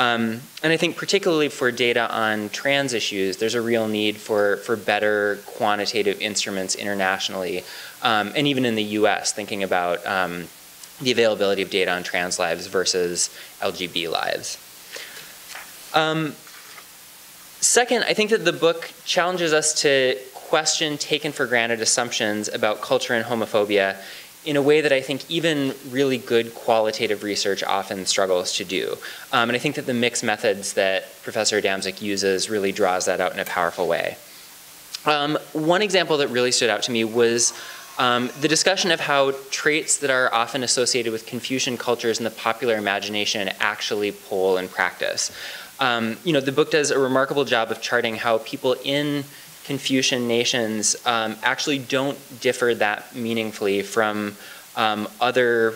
Um, and I think particularly for data on trans issues, there's a real need for, for better quantitative instruments internationally, um, and even in the US, thinking about um, the availability of data on trans lives versus LGB lives. Um, second, I think that the book challenges us to question taken for granted assumptions about culture and homophobia in a way that I think even really good qualitative research often struggles to do. Um, and I think that the mixed methods that Professor Adamczyk uses really draws that out in a powerful way. Um, one example that really stood out to me was um, the discussion of how traits that are often associated with Confucian cultures in the popular imagination actually pull in practice. Um, you know, the book does a remarkable job of charting how people in Confucian nations um, actually don't differ that meaningfully from um, other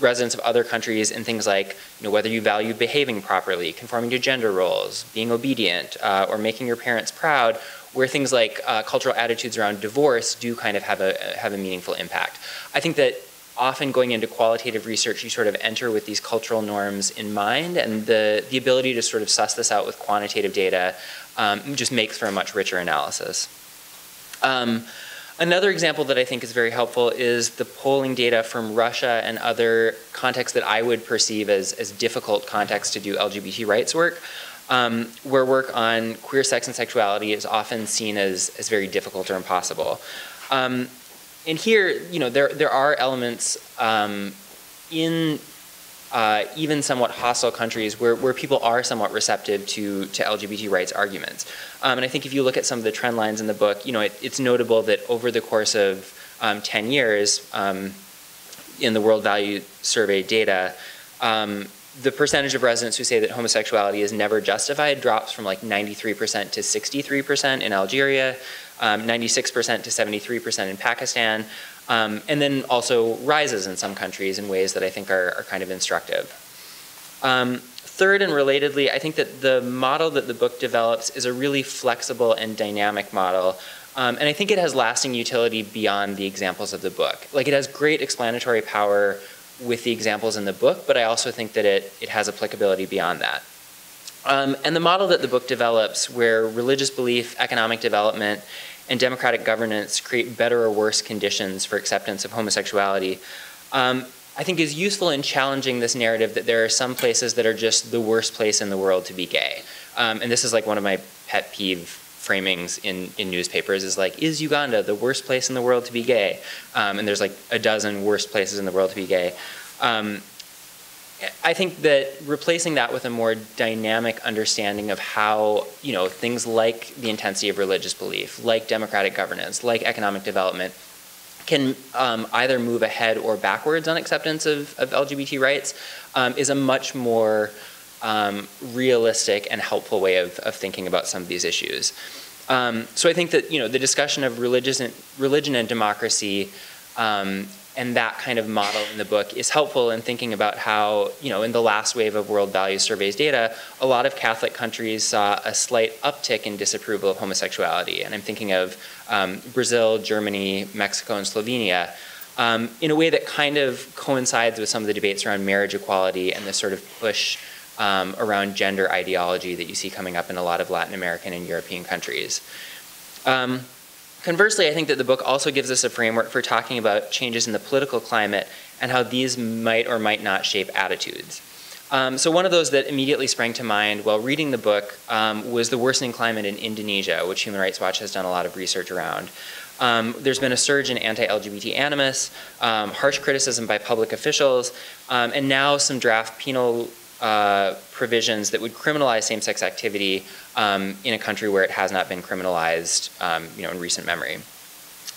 residents of other countries in things like you know, whether you value behaving properly, conforming to gender roles, being obedient, uh, or making your parents proud, where things like uh, cultural attitudes around divorce do kind of have a, have a meaningful impact. I think that often going into qualitative research, you sort of enter with these cultural norms in mind, and the, the ability to sort of suss this out with quantitative data um, just makes for a much richer analysis. Um, another example that I think is very helpful is the polling data from Russia and other contexts that I would perceive as, as difficult contexts to do LGBT rights work. Um, where work on queer sex and sexuality is often seen as, as very difficult or impossible. Um, and here, you know, there, there are elements um, in uh, even somewhat hostile countries where, where people are somewhat receptive to, to LGBT rights arguments. Um, and I think if you look at some of the trend lines in the book, you know, it, it's notable that over the course of um, 10 years, um, in the World Value Survey data, um, the percentage of residents who say that homosexuality is never justified drops from like 93% to 63% in Algeria, um, 96% to 73% in Pakistan, um, and then also rises in some countries in ways that I think are, are kind of instructive. Um, third and relatedly, I think that the model that the book develops is a really flexible and dynamic model. Um, and I think it has lasting utility beyond the examples of the book. Like it has great explanatory power with the examples in the book, but I also think that it, it has applicability beyond that. Um, and the model that the book develops, where religious belief, economic development, and democratic governance create better or worse conditions for acceptance of homosexuality, um, I think is useful in challenging this narrative that there are some places that are just the worst place in the world to be gay. Um, and this is like one of my pet peeve framings in, in newspapers is like, is Uganda the worst place in the world to be gay? Um, and there's like a dozen worst places in the world to be gay. Um, I think that replacing that with a more dynamic understanding of how, you know, things like the intensity of religious belief, like democratic governance, like economic development, can um, either move ahead or backwards on acceptance of, of LGBT rights um, is a much more um, realistic and helpful way of, of thinking about some of these issues. Um, so I think that, you know, the discussion of religious and, religion and democracy um, and that kind of model in the book is helpful in thinking about how, you know, in the last wave of World Value Surveys data, a lot of Catholic countries saw a slight uptick in disapproval of homosexuality. And I'm thinking of um, Brazil, Germany, Mexico, and Slovenia. Um, in a way that kind of coincides with some of the debates around marriage equality and the sort of push um, around gender ideology that you see coming up in a lot of Latin American and European countries. Um, Conversely, I think that the book also gives us a framework for talking about changes in the political climate and how these might or might not shape attitudes. Um, so one of those that immediately sprang to mind while reading the book um, was the worsening climate in Indonesia, which Human Rights Watch has done a lot of research around. Um, there's been a surge in anti-LGBT animus, um, harsh criticism by public officials, um, and now some draft penal uh, provisions that would criminalize same-sex activity um, in a country where it has not been criminalized, um, you know, in recent memory.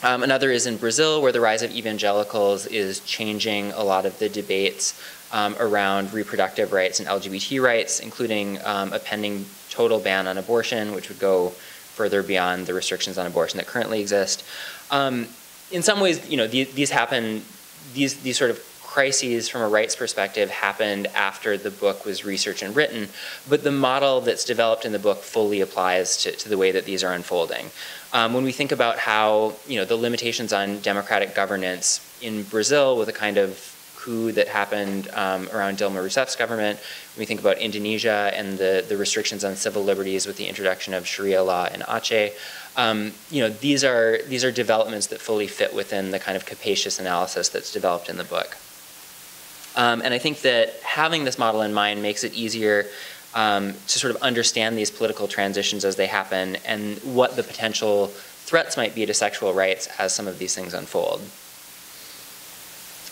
Um, another is in Brazil, where the rise of evangelicals is changing a lot of the debates um, around reproductive rights and LGBT rights, including um, a pending total ban on abortion, which would go further beyond the restrictions on abortion that currently exist. Um, in some ways, you know, these, these happen, these, these sort of crises from a rights perspective happened after the book was researched and written, but the model that's developed in the book fully applies to, to the way that these are unfolding. Um, when we think about how you know the limitations on democratic governance in Brazil with a kind of coup that happened um, around Dilma Rousseff's government, when we think about Indonesia and the, the restrictions on civil liberties with the introduction of Sharia law in Aceh, um, you know these are these are developments that fully fit within the kind of capacious analysis that's developed in the book. Um, and I think that having this model in mind makes it easier um, to sort of understand these political transitions as they happen and what the potential threats might be to sexual rights as some of these things unfold.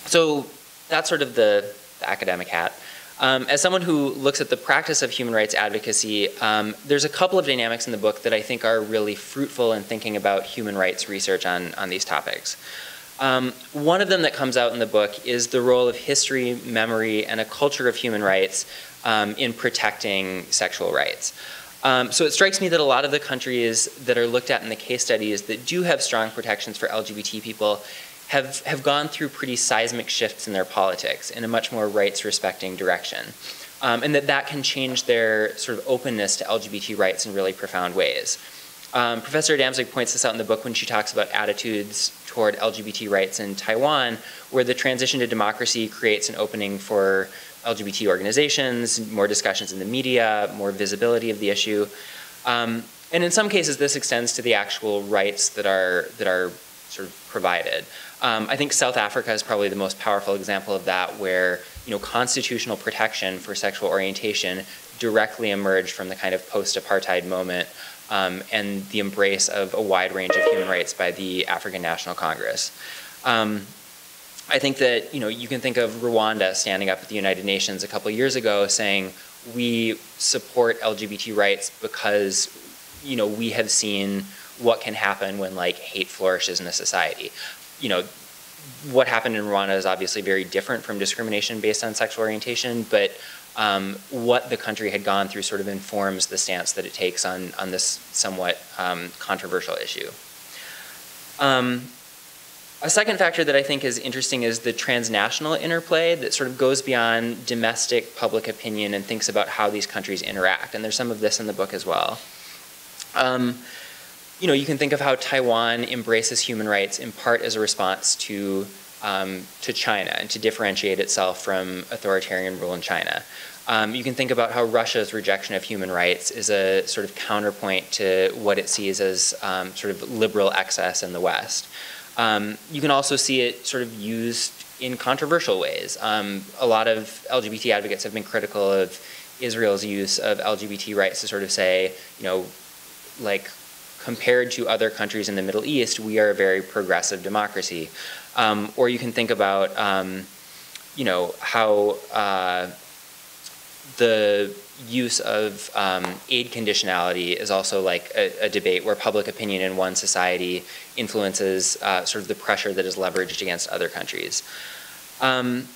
So that's sort of the, the academic hat. Um, as someone who looks at the practice of human rights advocacy, um, there's a couple of dynamics in the book that I think are really fruitful in thinking about human rights research on, on these topics. Um, one of them that comes out in the book is the role of history, memory, and a culture of human rights um, in protecting sexual rights. Um, so it strikes me that a lot of the countries that are looked at in the case studies that do have strong protections for LGBT people have, have gone through pretty seismic shifts in their politics in a much more rights respecting direction. Um, and that that can change their sort of openness to LGBT rights in really profound ways. Um, Professor Adamczyk points this out in the book when she talks about attitudes toward LGBT rights in Taiwan, where the transition to democracy creates an opening for LGBT organizations, more discussions in the media, more visibility of the issue. Um, and in some cases, this extends to the actual rights that are, that are sort of provided. Um, I think South Africa is probably the most powerful example of that, where you know, constitutional protection for sexual orientation directly emerged from the kind of post-apartheid moment um, and the embrace of a wide range of human rights by the African National Congress. Um, I think that you know you can think of Rwanda standing up at the United Nations a couple years ago saying we support LGBT rights because you know we have seen what can happen when like hate flourishes in a society. You know what happened in Rwanda is obviously very different from discrimination based on sexual orientation, but um, what the country had gone through sort of informs the stance that it takes on, on this somewhat um, controversial issue. Um, a second factor that I think is interesting is the transnational interplay that sort of goes beyond domestic public opinion and thinks about how these countries interact. And there's some of this in the book as well. You know, you can think of how Taiwan embraces human rights in part as a response to um, to China and to differentiate itself from authoritarian rule in China. Um, you can think about how Russia's rejection of human rights is a sort of counterpoint to what it sees as um, sort of liberal excess in the West. Um, you can also see it sort of used in controversial ways. Um, a lot of LGBT advocates have been critical of Israel's use of LGBT rights to sort of say, you know, like compared to other countries in the Middle East, we are a very progressive democracy. Um, or you can think about, um, you know, how uh, the use of um, aid conditionality is also like a, a, debate where public opinion in one society influences uh, sort of the pressure that is leveraged against other countries. Um,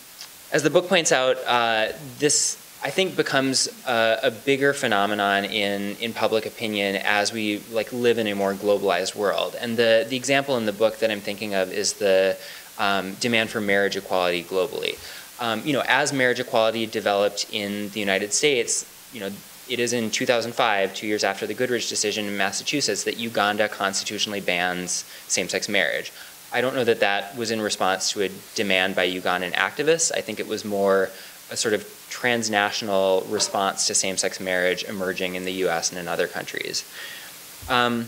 as the book points out, uh, this I think becomes a, a, bigger phenomenon in, in public opinion as we like live in a more globalized world. And the, the example in the book that I'm thinking of is the um, demand for marriage equality globally. Um, you know, as marriage equality developed in the United States, you know, it is in 2005, two years after the Goodridge decision in Massachusetts, that Uganda constitutionally bans same-sex marriage. I don't know that that was in response to a demand by Ugandan activists. I think it was more a sort of transnational response to same-sex marriage emerging in the U.S. and in other countries. Um,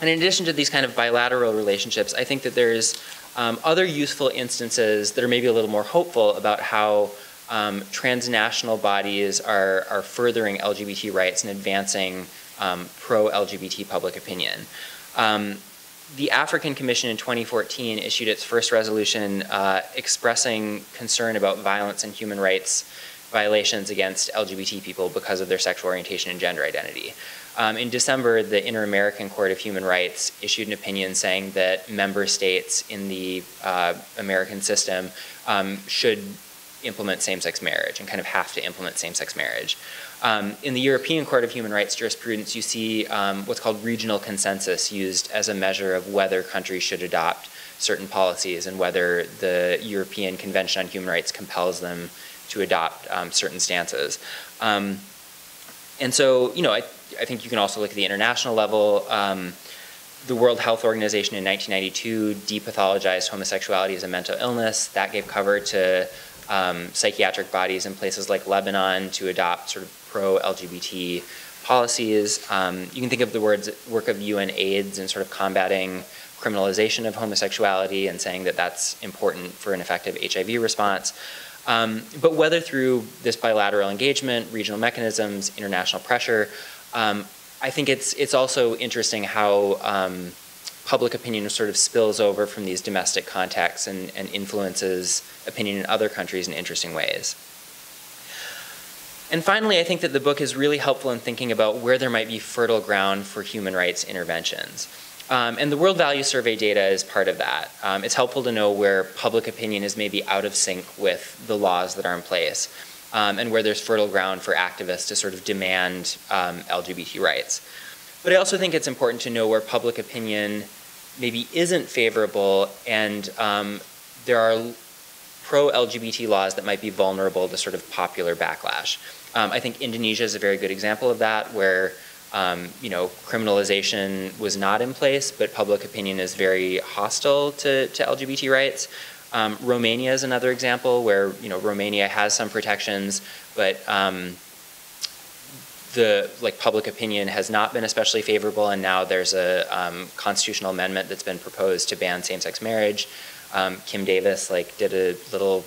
and in addition to these kind of bilateral relationships, I think that there's um, other useful instances that are maybe a little more hopeful about how um, transnational bodies are, are furthering LGBT rights and advancing um, pro-LGBT public opinion. The African Commission in 2014 issued its first resolution uh, expressing concern about violence and human rights violations against LGBT people because of their sexual orientation and gender identity. Um, in December, the Inter-American Court of Human Rights issued an opinion saying that member states in the uh, American system um, should implement same-sex marriage and kind of have to implement same-sex marriage. Um, in the European Court of Human Rights jurisprudence, you see um, what's called regional consensus used as a measure of whether countries should adopt certain policies and whether the European Convention on Human Rights compels them to adopt um, certain stances. Um, and so, you know, I, I, think you can also look at the international level. Um, the World Health Organization in 1992 depathologized homosexuality as a mental illness. That gave cover to um, psychiatric bodies in places like Lebanon to adopt sort of pro-LGBT policies. Um, you can think of the words, work of UN AIDS and sort of combating criminalization of homosexuality and saying that that's important for an effective HIV response. Um, but whether through this bilateral engagement, regional mechanisms, international pressure, um, I think it's, it's also interesting how um, public opinion sort of spills over from these domestic contexts and, and influences opinion in other countries in interesting ways. And finally, I think that the book is really helpful in thinking about where there might be fertile ground for human rights interventions. Um, and the World Value Survey data is part of that. Um, it's helpful to know where public opinion is maybe out of sync with the laws that are in place um, and where there's fertile ground for activists to sort of demand um, LGBT rights. But I also think it's important to know where public opinion maybe isn't favorable and um, there are pro-LGBT laws that might be vulnerable to sort of popular backlash. Um, I think Indonesia is a very good example of that where um, you know, criminalization was not in place, but public opinion is very hostile to, to LGBT rights. Um, Romania is another example where you know Romania has some protections, but um, the like public opinion has not been especially favorable, and now there's a um, constitutional amendment that's been proposed to ban same-sex marriage. Um, Kim Davis like did a little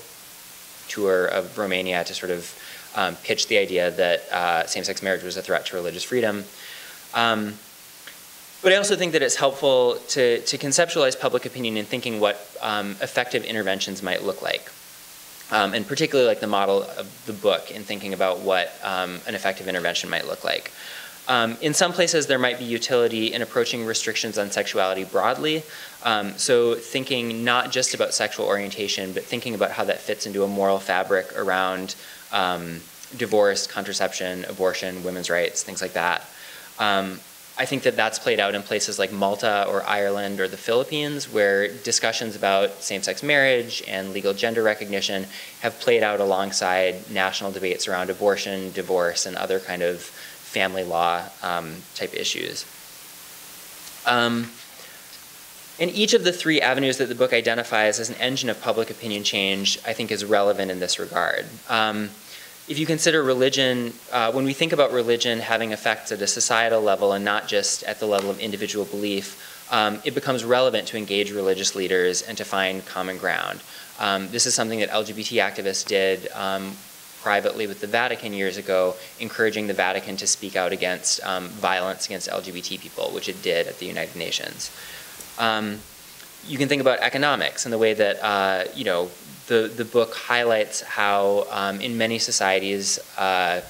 tour of Romania to sort of um, pitched the idea that uh, same-sex marriage was a threat to religious freedom. Um, but I also think that it's helpful to, to conceptualize public opinion in thinking what um, effective interventions might look like. Um, and particularly like the model of the book in thinking about what um, an effective intervention might look like. Um, in some places, there might be utility in approaching restrictions on sexuality broadly. Um, so thinking not just about sexual orientation, but thinking about how that fits into a moral fabric around um, divorce, contraception, abortion, women's rights, things like that. Um, I think that that's played out in places like Malta or Ireland or the Philippines, where discussions about same-sex marriage and legal gender recognition have played out alongside national debates around abortion, divorce, and other kind of family law um, type issues. Um, and each of the three avenues that the book identifies as an engine of public opinion change, I think, is relevant in this regard. Um, if you consider religion, uh, when we think about religion having effects at a societal level and not just at the level of individual belief, um, it becomes relevant to engage religious leaders and to find common ground. Um, this is something that LGBT activists did um, privately with the Vatican years ago, encouraging the Vatican to speak out against um, violence against LGBT people, which it did at the United Nations. Um, you can think about economics and the way that uh, you know the, the book highlights how um, in many societies uh,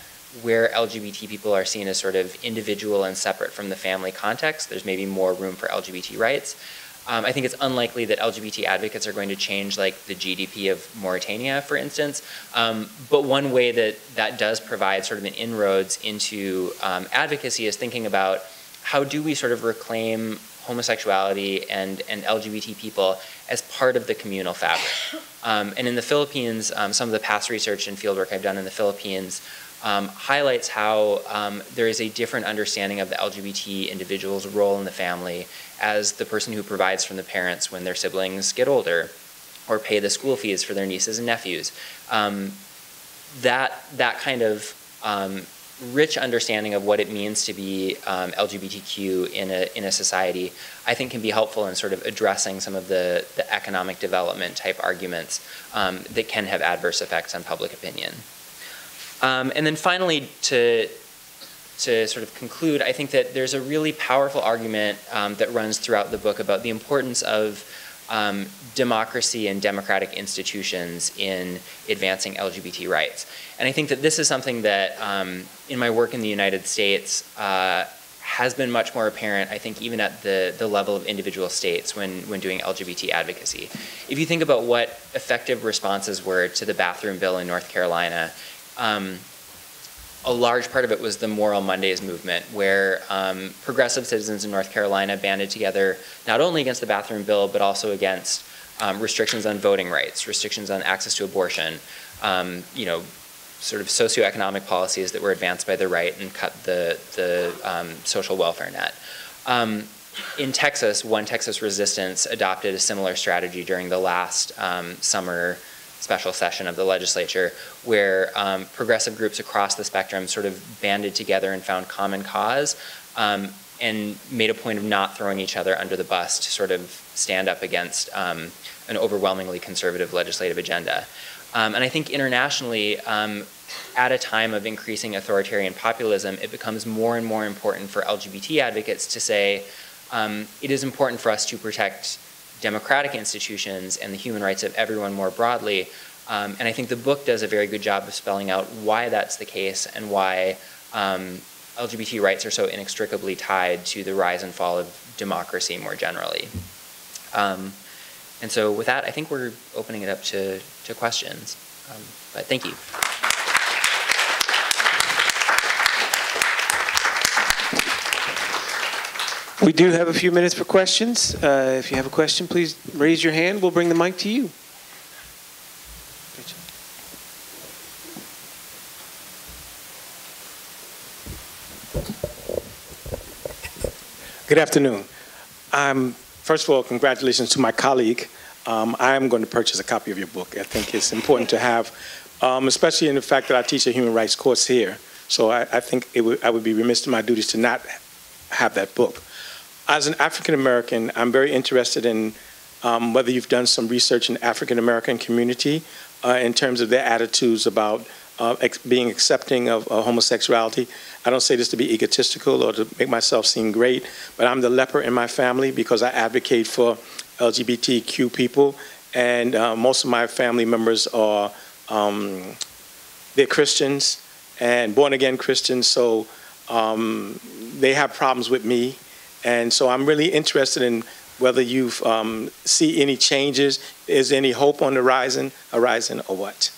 where LGBT people are seen as sort of individual and separate from the family context, there's maybe more room for LGBT rights. Um, I think it's unlikely that LGBT advocates are going to change like the GDP of Mauritania, for instance. Um, but one way that that does provide sort of an inroads into um, advocacy is thinking about how do we sort of reclaim homosexuality and, and LGBT people as part of the communal fabric. Um, and in the Philippines, um, some of the past research and fieldwork I've done in the Philippines um, highlights how um, there is a different understanding of the LGBT individual's role in the family as the person who provides from the parents when their siblings get older or pay the school fees for their nieces and nephews. Um, that, that kind of um, rich understanding of what it means to be um, LGBTQ in a, in a society, I think can be helpful in sort of addressing some of the, the economic development type arguments um, that can have adverse effects on public opinion. Um, and then finally, to, to sort of conclude, I think that there's a really powerful argument um, that runs throughout the book about the importance of um, democracy and democratic institutions in advancing LGBT rights. And I think that this is something that, um, in my work in the United States, uh, has been much more apparent, I think, even at the, the level of individual states when, when doing LGBT advocacy. If you think about what effective responses were to the bathroom bill in North Carolina, um, a large part of it was the Moral Mondays movement, where um, progressive citizens in North Carolina banded together not only against the bathroom bill, but also against um, restrictions on voting rights, restrictions on access to abortion, um, you know, sort of socioeconomic policies that were advanced by the right and cut the, the um, social welfare net. Um, in Texas, One Texas Resistance adopted a similar strategy during the last um, summer special session of the legislature, where um, progressive groups across the spectrum sort of banded together and found common cause um, and made a point of not throwing each other under the bus to sort of stand up against um, an overwhelmingly conservative legislative agenda. Um, and I think internationally, um, at a time of increasing authoritarian populism, it becomes more and more important for LGBT advocates to say um, it is important for us to protect democratic institutions and the human rights of everyone more broadly. Um, and I think the book does a very good job of spelling out why that's the case and why um, LGBT rights are so inextricably tied to the rise and fall of democracy more generally. Um, and so with that, I think we're opening it up to, to questions. Um, but thank you. We do have a few minutes for questions. Uh, If you have a question, please raise your hand. We'll bring the mic to you. Good afternoon. Um, first of all, congratulations to my colleague. Um, I am going to purchase a copy of your book. I think it's important to have, um, especially in the fact that I teach a human rights course here. So I, I think it would, I would be remiss in my duties to not have that book. As an African American, I'm very interested in um, whether you've done some research in African American community uh, in terms of their attitudes about uh, being accepting of uh, homosexuality. I don't say this to be egotistical or to make myself seem great, but I'm the leper in my family because I advocate for LGBTQ people, and uh, most of my family members are um, they're Christians and born again Christians, so um, they have problems with me, and so I'm really interested in whether you um, see any changes, is any hope on the horizon, horizon, or what?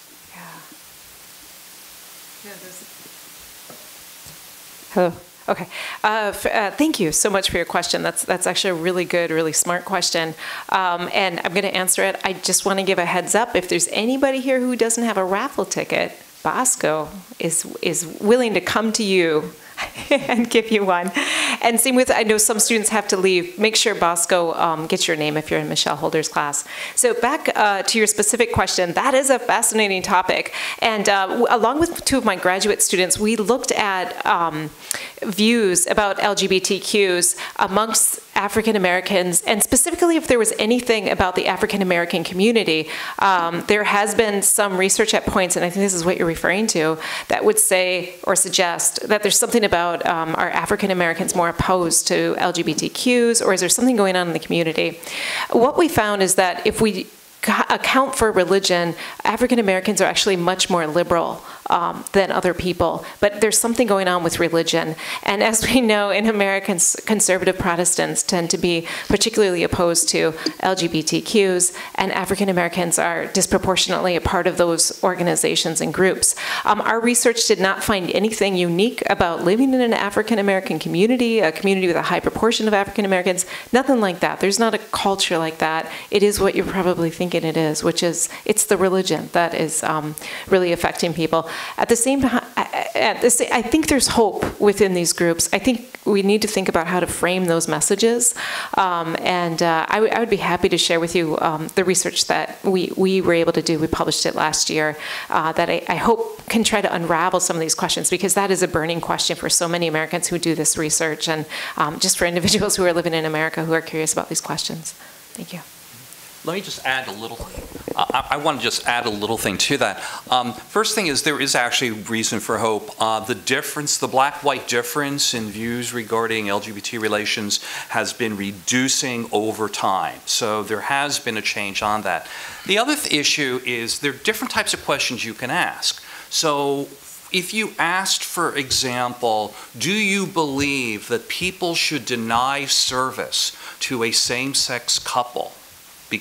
Hello. Okay. Uh, f- uh, thank you so much for your question. That's that's actually a really good, really smart question, um, and I'm going to answer it. I just want to give a heads up. If there's anybody here who doesn't have a raffle ticket, Bosco is is willing to come to you [laughs] and give you one. And same with, I know some students have to leave. Make sure Bosco um, gets your name if you're in Michelle Holder's class. So back uh, to your specific question, that is a fascinating topic. And uh, along with two of my graduate students, we looked at um, views about LGBTQs amongst African Americans, and specifically if there was anything about the African American community. Um, there has been some research at points, and I think this is what you're referring to, that would say or suggest that there's something about um, are African Americans more opposed to LGBTQs, or is there something going on in the community? What we found is that if we account for religion, African Americans are actually much more liberal um, than other people. But there's something going on with religion. And as we know, in Americans, conservative Protestants tend to be particularly opposed to LGBTQs, and African Americans are disproportionately a part of those organizations and groups. Um, our research did not find anything unique about living in an African American community, a community with a high proportion of African Americans, nothing like that. There's not a culture like that. It is what you're probably thinking it is, which is it's the religion that is um, really affecting people. At the same time, I think there's hope within these groups. I think we need to think about how to frame those messages. Um, and uh, I would be happy to share with you um, the research that we, we were able to do. We published it last year uh, that I, I hope can try to unravel some of these questions because that is a burning question for so many Americans who do this research and um, just for individuals who are living in America who are curious about these questions. Thank you. Let me just add a little I, I want to just add a little thing to that. Um, first thing is there is actually reason for hope. Uh, the difference, the black-white difference in views regarding LGBT relations has been reducing over time. So there has been a change on that. The other th issue is there are different types of questions you can ask. So if you asked, for example, do you believe that people should deny service to a same-sex couple?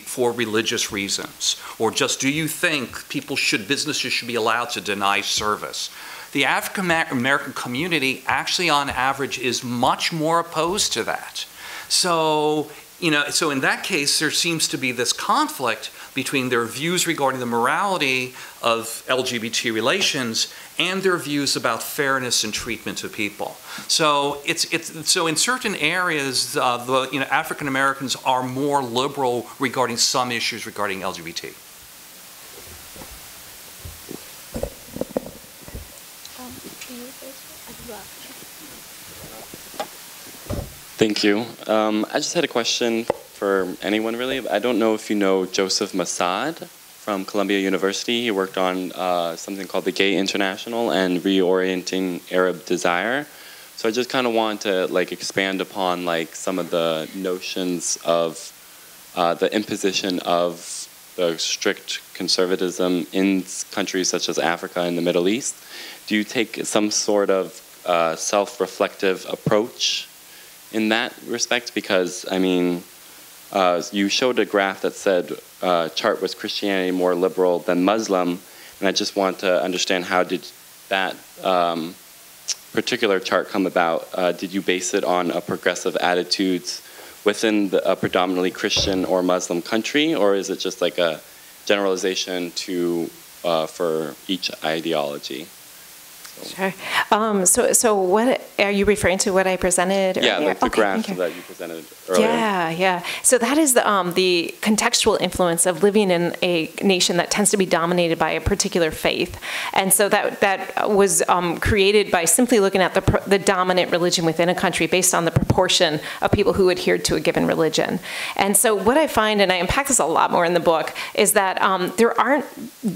For religious reasons? Or just do you think people should, businesses should be allowed to deny service? The African American community actually on average is much more opposed to that. So, you know, so in that case, there seems to be this conflict between their views regarding the morality of LGBT relations and their views about fairness and treatment of people. So it's, it's so in certain areas, uh, the you know African Americans are more liberal regarding some issues regarding LGBT. Thank you. Um, I just had a question for anyone really. I don't know if you know Joseph Massad from Columbia University. He worked on uh, something called the Gay International and reorienting Arab desire. So I just kind of want to like expand upon like some of the notions of uh, the imposition of the strict conservatism in countries such as Africa and the Middle East. Do you take some sort of uh, self-reflective approach in that respect? Because I mean, uh, you showed a graph that said uh, chart was Christianity more liberal than Muslim, and I just want to understand how did that um, particular chart come about? Uh, did you base it on a progressive attitudes within the, a predominantly Christian or Muslim country, or is it just like a generalization to uh, for each ideology? Sure. Um, so, so what are you referring to? What I presented? Yeah, earlier? like the okay, graph that you presented earlier. Yeah, yeah. So that is the um, the contextual influence of living in a nation that tends to be dominated by a particular faith, and so that that was um, created by simply looking at the the dominant religion within a country based on the proportion of people who adhered to a given religion. And so what I find, and I unpack this a lot more in the book, is that um, there aren't,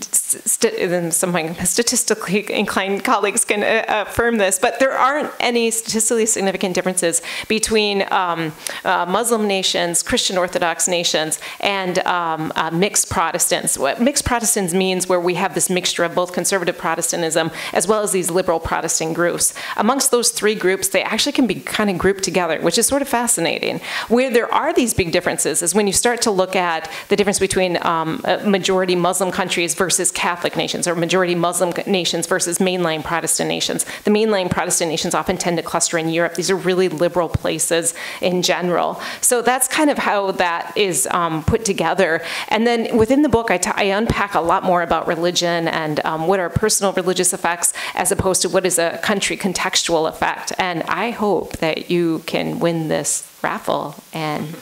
st- some of my statistically inclined [laughs] colleagues colleagues can uh, affirm this, but there aren't any statistically significant differences between um, uh, Muslim nations, Christian Orthodox nations, and um, uh, mixed Protestants. What mixed Protestants means where we have this mixture of both conservative Protestantism as well as these liberal Protestant groups. Amongst those three groups, they actually can be kind of grouped together, which is sort of fascinating. Where there are these big differences is when you start to look at the difference between um, majority Muslim countries versus Catholic nations, or majority Muslim nations versus mainline Protestant Protestant nations. The mainline Protestant nations often tend to cluster in Europe. These are really liberal places in general. So that's kind of how that is um, put together. And then within the book, I, unpack a lot more about religion and um, what are personal religious effects as opposed to what is a country contextual effect. And I hope that you can win this raffle and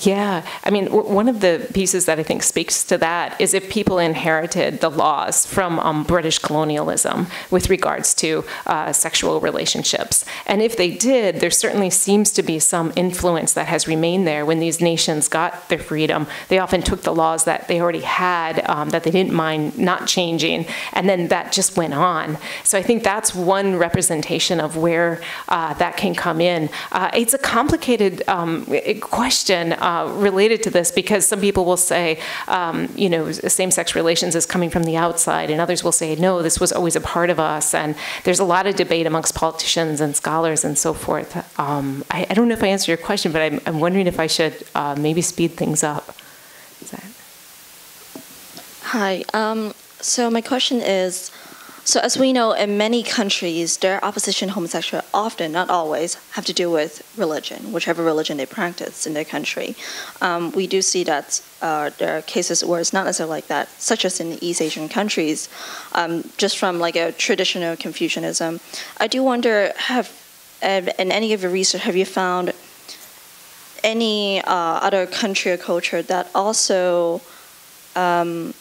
Yeah, I mean, one of the pieces that I think speaks to that is if people inherited the laws from um, British colonialism with regards to uh, sexual relationships. And if they did, there certainly seems to be some influence that has remained there when these nations got their freedom. They often took the laws that they already had um, that they didn't mind not changing, and then that just went on. So I think that's one representation of where uh, that can come in. Uh, it's a complicated um, question uh, related to this because some people will say, um, you know, same-sex relations is coming from the outside, and others will say, no, this was always a part of us. And there's a lot of debate amongst politicians and scholars and so forth. Um, I, I, don't know if I answered your question, but I'm, I'm wondering if I should uh, maybe speed things up. Hi. Um, so my question is, so as we know, in many countries, their opposition to homosexuality often, not always, have to do with religion, whichever religion they practice in their country. Um, we do see that uh, there are cases where it's not necessarily like that, such as in the East Asian countries, um, just from like a traditional Confucianism. I do wonder, have in any of your research, have you found any uh, other country or culture that also um,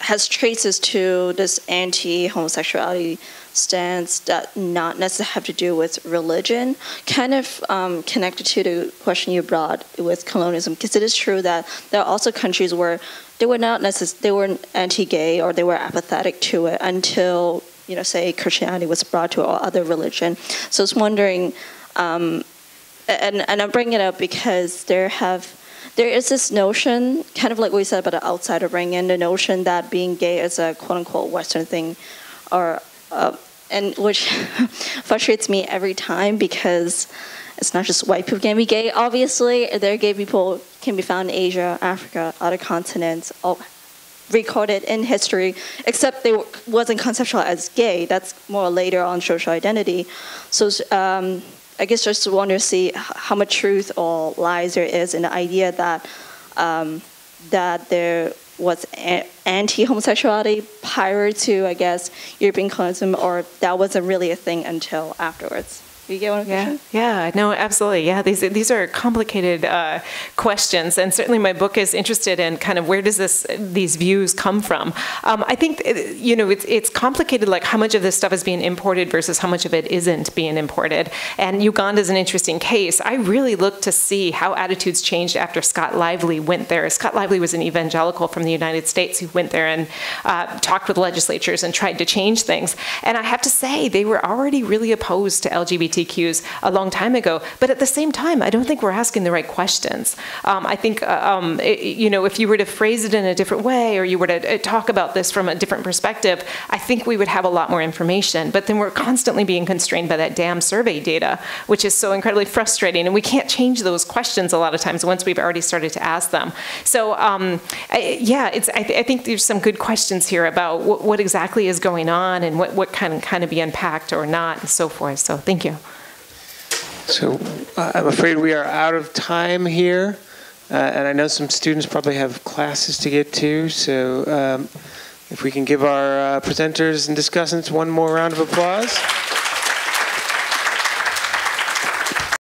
has traces to this anti-homosexuality stance that not necessarily have to do with religion, kind of um, connected to the question you brought with colonialism, because it is true that there are also countries where they were not necess- they were anti-gay or they were apathetic to it until you know, say Christianity was brought to or other religion. So I was wondering, um, and and I'm bringing it up because there have there is this notion, kind of like we said about the outsider bringing in the notion that being gay is a quote unquote Western thing, or uh, and which [laughs] frustrates me every time because it's not just white people can be gay. Obviously, there are gay people can be found in Asia, Africa, other continents, all recorded in history, except they wasn't conceptualized as gay. That's more later on social identity. So um, I guess just want to see how much truth or lies there is in the idea that um, that there was anti-homosexuality prior to, I guess, European colonialism, or that wasn't really a thing until afterwards. You get yeah, saying? Yeah, no, absolutely. Yeah, these these are complicated uh, questions, and certainly my book is interested in kind of where does this these views come from. Um, I think uh, you know it's it's complicated, like how much of this stuff is being imported versus how much of it isn't being imported. And Uganda is an interesting case. I really looked to see how attitudes changed after Scott Lively went there. Scott Lively was an evangelical from the United States who went there and uh, talked with legislatures and tried to change things. And I have to say, they were already really opposed to LGBT LGBTQs a long time ago. But at the same time, I don't think we're asking the right questions. Um, I think, uh, um, it, you know, if you were to phrase it in a different way or you were to uh, talk about this from a different perspective, I think we would have a lot more information. But then we're constantly being constrained by that damn survey data, which is so incredibly frustrating. And we can't change those questions a lot of times once we've already started to ask them. So, um, I, yeah, it's, I, th I, think there's some good questions here about what, what exactly is going on and what, what can kind of be unpacked or not and so forth. So, thank you. So uh, I'm afraid we are out of time here. Uh, and I know some students probably have classes to get to. So um, if we can give our uh, presenters and discussants one more round of applause.